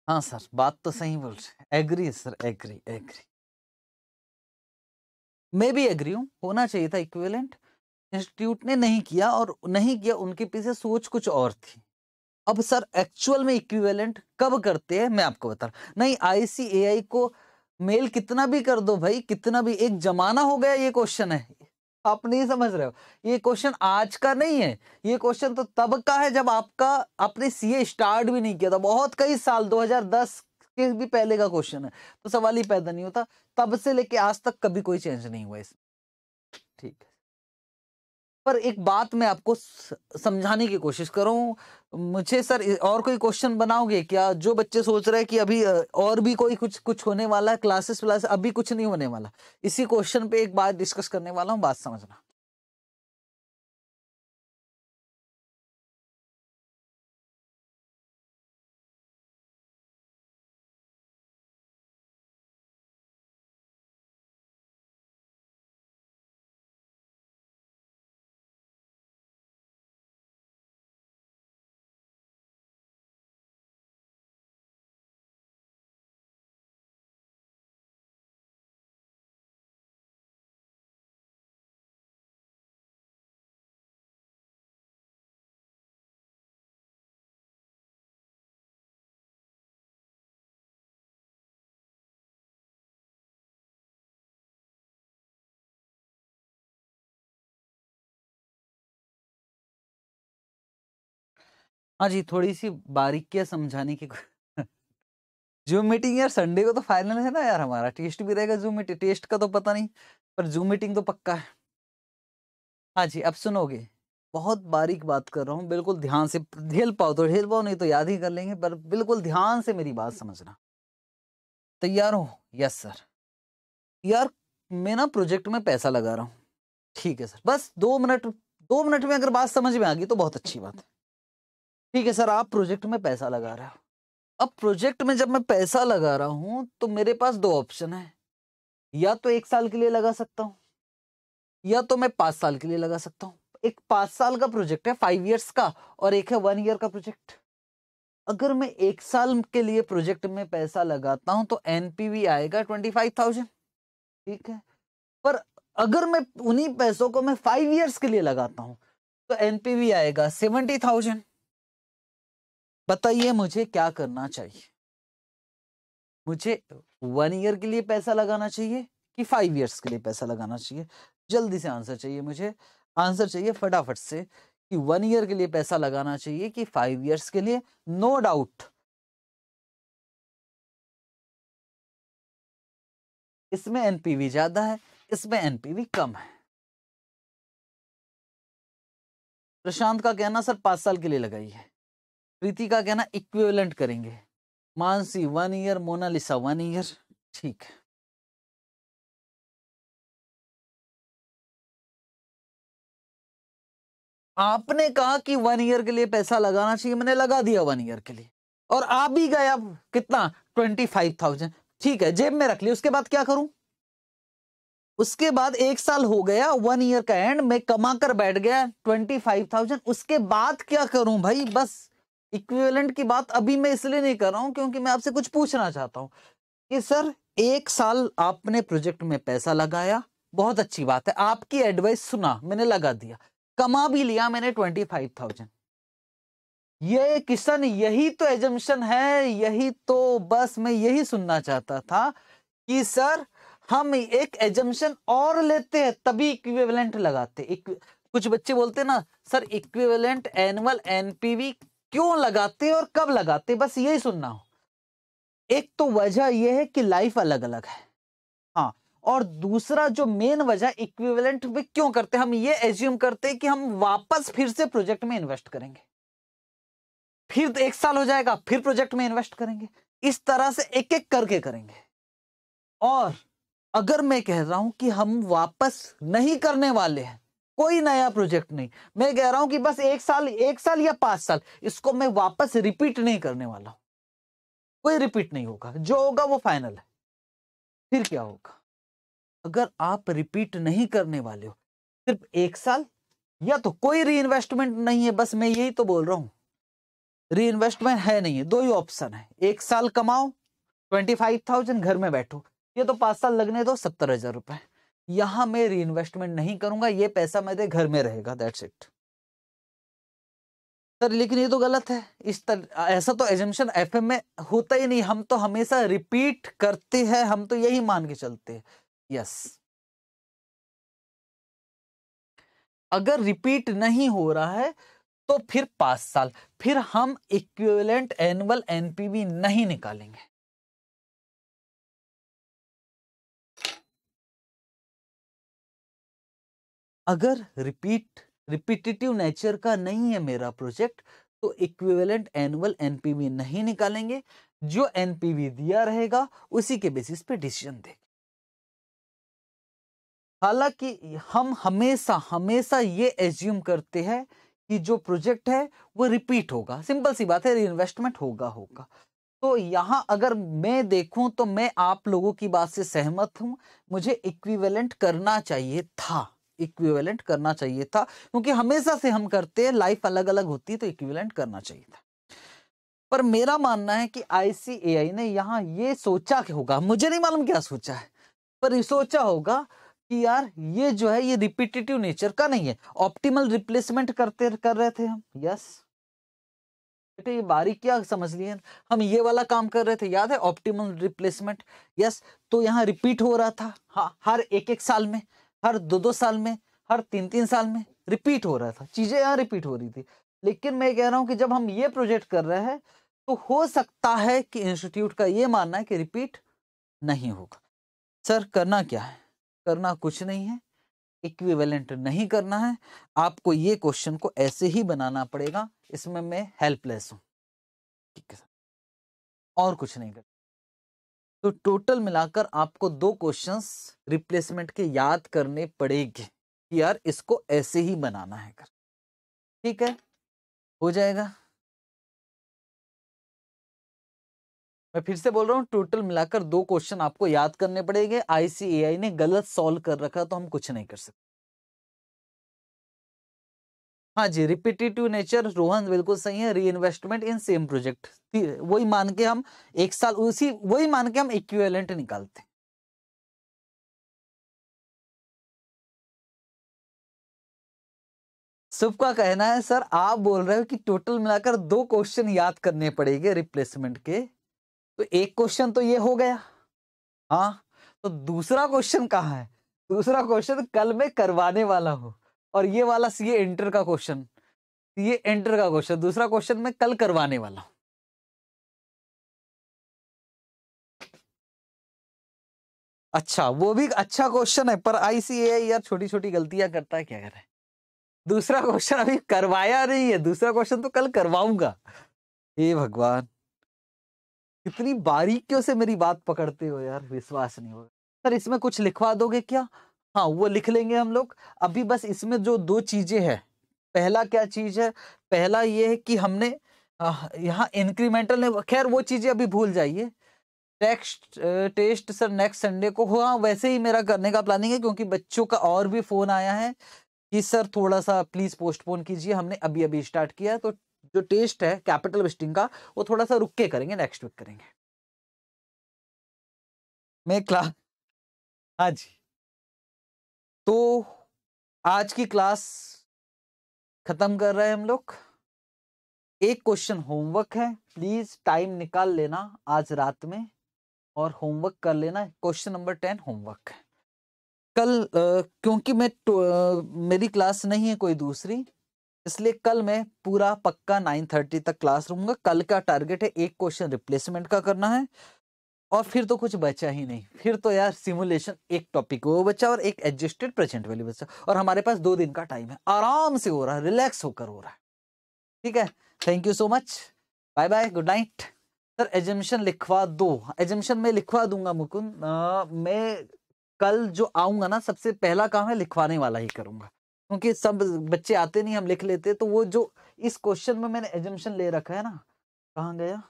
हाँ सर, बात तो सही बोल रहे एग्री सर एग्री एग्री मैं भी एग्री हूँ, होना चाहिए था इक्विवेलेंट इंस्टीट्यूट ने नहीं किया और नहीं किया, उनके पीछे सोच कुछ और थी। अब सर एक्चुअल में इक्विवेलेंट कब करते हैं, मैं आपको बता रहा नहीं आईसीएआई को मेल कितना भी कर दो भाई, कितना भी, एक जमाना हो गया ये क्वेश्चन है। आप नहीं समझ रहे हो। ये क्वेश्चन आज का नहीं है। ये क्वेश्चन तो तब का है जब आपका, आपने सीए स्टार्ट भी नहीं किया था। बहुत कई साल 2010 के भी पहले का क्वेश्चन है। तो सवाल ही पैदा नहीं होता। तब से लेके आज तक कभी कोई चेंज नहीं हुआ इसमें ठीक है। पर एक बात मैं आपको समझाने की कोशिश करूँ। मुझे सर और कोई क्वेश्चन बनाओगे क्या? जो बच्चे सोच रहे हैं कि अभी और भी कोई कुछ कुछ होने वाला है क्लासेस व्लासेस अभी कुछ नहीं होने वाला। इसी क्वेश्चन पे एक बात डिस्कस करने वाला हूँ, बात समझना। हाँ जी थोड़ी सी बारीकियाँ समझाने की जूम मीटिंग यार संडे को तो फाइनल है ना यार हमारा टेस्ट भी रहेगा जूम मीटिंग टेस्ट का तो पता नहीं, पर जूम मीटिंग तो पक्का है। हाँ जी, अब सुनोगे, बहुत बारीक बात कर रहा हूँ, बिल्कुल ध्यान से झेल पाओ तो झेल पाओ, नहीं तो याद ही कर लेंगे, पर बिल्कुल ध्यान से मेरी बात समझना। तैयार हो? यस सर यार, मैं ना प्रोजेक्ट में पैसा लगा रहा हूँ। ठीक है सर बस दो मिनट दो मिनट में अगर बात समझ में आ गई तो बहुत अच्छी बात है। ठीक है सर, आप प्रोजेक्ट में पैसा लगा रहे हो। अब प्रोजेक्ट में जब मैं पैसा लगा रहा हूँ तो मेरे पास दो ऑप्शन है। या तो एक साल के लिए लगा सकता हूँ, या तो मैं पाँच साल के लिए लगा सकता हूँ। एक पाँच साल का प्रोजेक्ट है, फाइव ईयर्स का, और एक है वन ईयर का प्रोजेक्ट। अगर मैं एक साल के लिए प्रोजेक्ट में पैसा लगाता हूँ तो एनपीवी आएगा ट्वेंटी फाइव थाउज़ेंड। ठीक है? पर अगर मैं उन्हीं पैसों को मैं फाइव इयर्स के लिए लगाता हूँ तो एनपीवी आएगा सेवेंटी थाउज़ेंड। बताइए मुझे क्या करना चाहिए? मुझे वन ईयर के लिए पैसा लगाना चाहिए कि फाइव ईयर्स के लिए पैसा लगाना चाहिए? जल्दी से आंसर चाहिए मुझे। आंसर चाहिए फटाफट से कि वन ईयर के लिए पैसा लगाना चाहिए कि फाइव ईयर्स के लिए? नो डाउट इसमें एनपीवी ज़्यादा है, इसमें एनपीवी कम है। प्रशांत का कहना सर पाँच साल के लिए लगाई है प्रीति का कहना इक्विवेलेंट करेंगे। Mansi one year Monalisa one year ठीक है। आपने कहा कि वन ईयर के लिए पैसा लगाना चाहिए, मैंने लगा दिया वन ईयर के लिए। और आप भी गए अब कितना? ट्वेंटी फाइव थाउज़ेंड ठीक है, जेब में रख लिया उसके बाद क्या करूँ? उसके बाद एक साल हो गया वन ईयर का एंड मैं कमा कर बैठ गया ट्वेंटी फाइव थाउज़ेंड उसके बाद क्या करूँ भाई? बस। इक्विवेलेंट की बात अभी मैं इसलिए नहीं कर रहा हूँ क्योंकि मैं आपसे कुछ पूछना चाहता हूँ कि सर, एक साल आपने प्रोजेक्ट में पैसा लगाया, बहुत अच्छी बात है, आपकी एडवाइस सुना, मैंने लगा दिया, कमा भी लिया मैंने ट्वेंटी फाइव थाउज़ेंड ये किशन, यही तो एजम्पन है, यही तो बस मैं यही सुनना चाहता था कि सर, हम एक एजम्पन और लेते हैं, तभी इक्विवेलेंट लगाते कुछ बच्चे बोलते ना, सर इक्विवेलेंट एनुअल एनपीवी क्यों लगाते और कब लगाते? बस यही सुनना हो। एक तो वजह यह है कि लाइफ अलग अलग है। हाँ और दूसरा जो मेन वजह इक्विवेलेंट में क्यों करते? हम ये एज्यूम करते हैं कि हम वापस फिर से प्रोजेक्ट में इन्वेस्ट करेंगे। फिर तो एक साल हो जाएगा, फिर प्रोजेक्ट में इन्वेस्ट करेंगे। इस तरह से एक एक करके करेंगे। और अगर मैं कह रहा हूँ कि हम वापस नहीं करने वाले हैं कोई नया प्रोजेक्ट नहीं। मैं कह रहा हूँ कि बस एक साल एक साल या पाँच साल, इसको मैं वापस रिपीट नहीं करने वाला हूँ। कोई रिपीट नहीं होगा। जो होगा वो फाइनल है। फिर क्या होगा? अगर आप रिपीट नहीं करने वाले हो, सिर्फ़ एक साल, या तो कोई री नहीं है, बस मैं यही तो बोल रहा हूँ। री इन्वेस्टमेंट है नहीं है, दो ही ऑप्शन है। एक साल कमाओ ट्वेंटी फाइव थाउज़ेंड घर में बैठो। ये तो पाँच साल लगने दो, सत्तर हज़ार रुपए। यहाँ मैं री इन्वेस्टमेंट नहीं करूँगा, ये पैसा मेरे घर में रहेगा दैट्स इट सर, लेकिन ये तो गलत है। इस तरह ऐसा तो एजम्पन एफ़ में होता ही नहीं। हम तो हमेशा रिपीट करते हैं, हम तो यही मान के चलते हैं। यस अगर रिपीट नहीं हो रहा है तो फिर पाँच साल, फिर हम इक्विवेलेंट एनुअल एनपीवी नहीं निकालेंगे। अगर रिपीट, रिपीटेटिव नेचर का नहीं है मेरा प्रोजेक्ट तो इक्विवेलेंट एनुअल एनपीवी नहीं निकालेंगे। जो एनपीवी दिया रहेगा, उसी के बेसिस पे डिसीज़न देंगे। हालाँकि हम हमेशा हमेशा ये एज्यूम करते हैं कि जो प्रोजेक्ट है, वो रिपीट होगा। सिंपल सी बात है इन्वेस्टमेंट होगा होगा। तो यहाँ अगर मैं देखूँ तो मैं आप लोगों की बात से सहमत हूँ। मुझे इक्विवेलेंट करना चाहिए था। इक्विवेलेंट करना चाहिए था, क्योंकि हमेशा से हम करते हैं लाइफ अलग अलग होती है तो इक्विवेलेंट करना चाहिए था। पर मेरा मानना है कि आईसीएआई ने यहाँ ये सोचा होगा? मुझे नहीं मालूम क्या सोचा है, पर ये सोचा होगा कि यार ये जो है, ये रिपीटेटिव नेचर का नहीं है। ऑप्टिमल रिप्लेसमेंट करते, कर रहे थे हम। यस बेटे, ये बारीक क्या समझ लिए हम ये वाला काम कर रहे थे, याद है? ऑप्टिमल रिप्लेसमेंट यस तो यहाँ रिपीट हो रहा था हाँ हर एक एक साल में। हर दो दो साल में, हर तीन तीन साल में रिपीट हो रहा था। चीज़ें यहाँ रिपीट हो रही थी। लेकिन मैं कह रहा हूँ कि जब हम ये प्रोजेक्ट कर रहे हैं तो हो सकता है कि इंस्टीट्यूट का ये मानना है कि रिपीट नहीं होगा। सर, करना क्या है? करना कुछ नहीं है। इक्विवेलेंट नहीं करना है। आपको ये क्वेश्चन को ऐसे ही बनाना पड़ेगा, इसमें मैं हेल्पलेस हूँ। ठीक है, सर। और कुछ नहीं कर तो टोटल मिलाकर आपको दो क्वेश्चंस रिप्लेसमेंट के याद करने पड़ेंगे कि यार इसको ऐसे ही बनाना है कर। ठीक है? हो जाएगा? मैं फिर से बोल रहा हूँ, टोटल मिलाकर दो क्वेश्चन आपको याद करने पड़ेंगे। आईसीएआई ने गलत सॉल्व कर रखा तो हम कुछ नहीं कर सकते। हाँ जी रिपीटेटिव नेचर रोहन, बिल्कुल सही है reinvestment in same project वही मान के हम एक साल, उसी, वही मान के हम इक्विवेलेंट निकालते शुभ का कहना है, सर, आप बोल रहे हो कि टोटल मिलाकर दो क्वेश्चन याद करने पड़ेंगे रिप्लेसमेंट के। तो एक क्वेश्चन तो ये हो गया। हाँ तो दूसरा क्वेश्चन कहाँ है? दूसरा क्वेश्चन कल मैं करवाने वाला हूँ। और ये वाला सी इंटर का क्वेश्चन ये एंटर का क्वेश्चन दूसरा क्वेश्चन मैं कल करवाने वाला हूँ। अच्छा वो भी अच्छा क्वेश्चन है, पर आईसीए यार छोटी छोटी गलतियाँ करता है, क्या करे? दूसरा क्वेश्चन अभी करवाया नहीं है, दूसरा क्वेश्चन तो कल करवाऊँगा। हे भगवान, कितनी बारीकियों से मेरी बात पकड़ते हो यार, विश्वास नहीं होगा। सर, इसमें कुछ लिखवा दोगे क्या? हाँ वो लिख लेंगे हम लोग। अभी बस इसमें जो दो चीज़ें हैं, पहला क्या चीज़ है? पहला ये है कि हमने यहाँ इंक्रीमेंटल ने, खैर वो चीज़ें अभी भूल जाइए। Text test sir next Sunday को हाँ वैसे ही मेरा करने का प्लानिंग है क्योंकि बच्चों का और भी फ़ोन आया है कि सर थोड़ा सा प्लीज़ पोस्टपोन कीजिए, हमने अभी अभी स्टार्ट किया तो जो टेस्ट है कैपिटल विस्टिंग का, वो थोड़ा सा रुक के करेंगे नेक्स्ट वीक करेंगे। मैं क्लास हाँ जी। तो आज की क्लास खत्म कर रहे हैं हम लोग। एक क्वेश्चन होमवर्क है। प्लीज़ टाइम निकाल लेना आज रात में और होमवर्क कर लेना। क्वेश्चन नंबर टेन होमवर्क है। कल आ, क्योंकि मैं आ, मेरी क्लास नहीं है कोई दूसरी इसलिए कल मैं पूरा पक्का नाइन थर्टी तक क्लास रहूँगा। कल का टारगेट है एक क्वेश्चन रिप्लेसमेंट का करना है। और फिर तो कुछ बचा ही नहीं। फिर तो यार सिमुलेशन एक टॉपिक वो बचा और एक एडजस्टेड प्रेजेंट वैल्यू बचा। और हमारे पास दो दिन का टाइम है। आराम से हो रहा है रिलैक्स होकर हो रहा है। ठीक है? Thank you so much bye bye good night sir assumption लिखवा दो। एजम्पन में लिखवा दूँगा, मुकुंद। मैं कल जो आऊँगा ना, सबसे पहला काम है लिखवाने वाला ही करूँगा। क्योंकि सब बच्चे आते नहीं, हम लिख लेते तो वो जो इस क्वेश्चन में मैंने एजम्पन ले रखा है ना, कहाँ गया?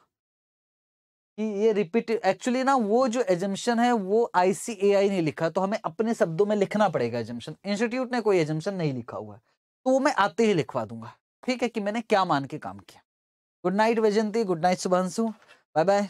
कि ये रिपीट एक्चुअली ना वो जो एजम्पन है, वो आईसीएआई ने लिखा तो हमें अपने शब्दों में लिखना पड़ेगा एजम्पन इंस्टीट्यूट ने कोई एजम्पन नहीं लिखा हुआ है तो वो मैं आते ही लिखवा दूँगा। ठीक है कि मैंने क्या मान के काम किया। Good night Vaijanti good night सुबह बाय बाय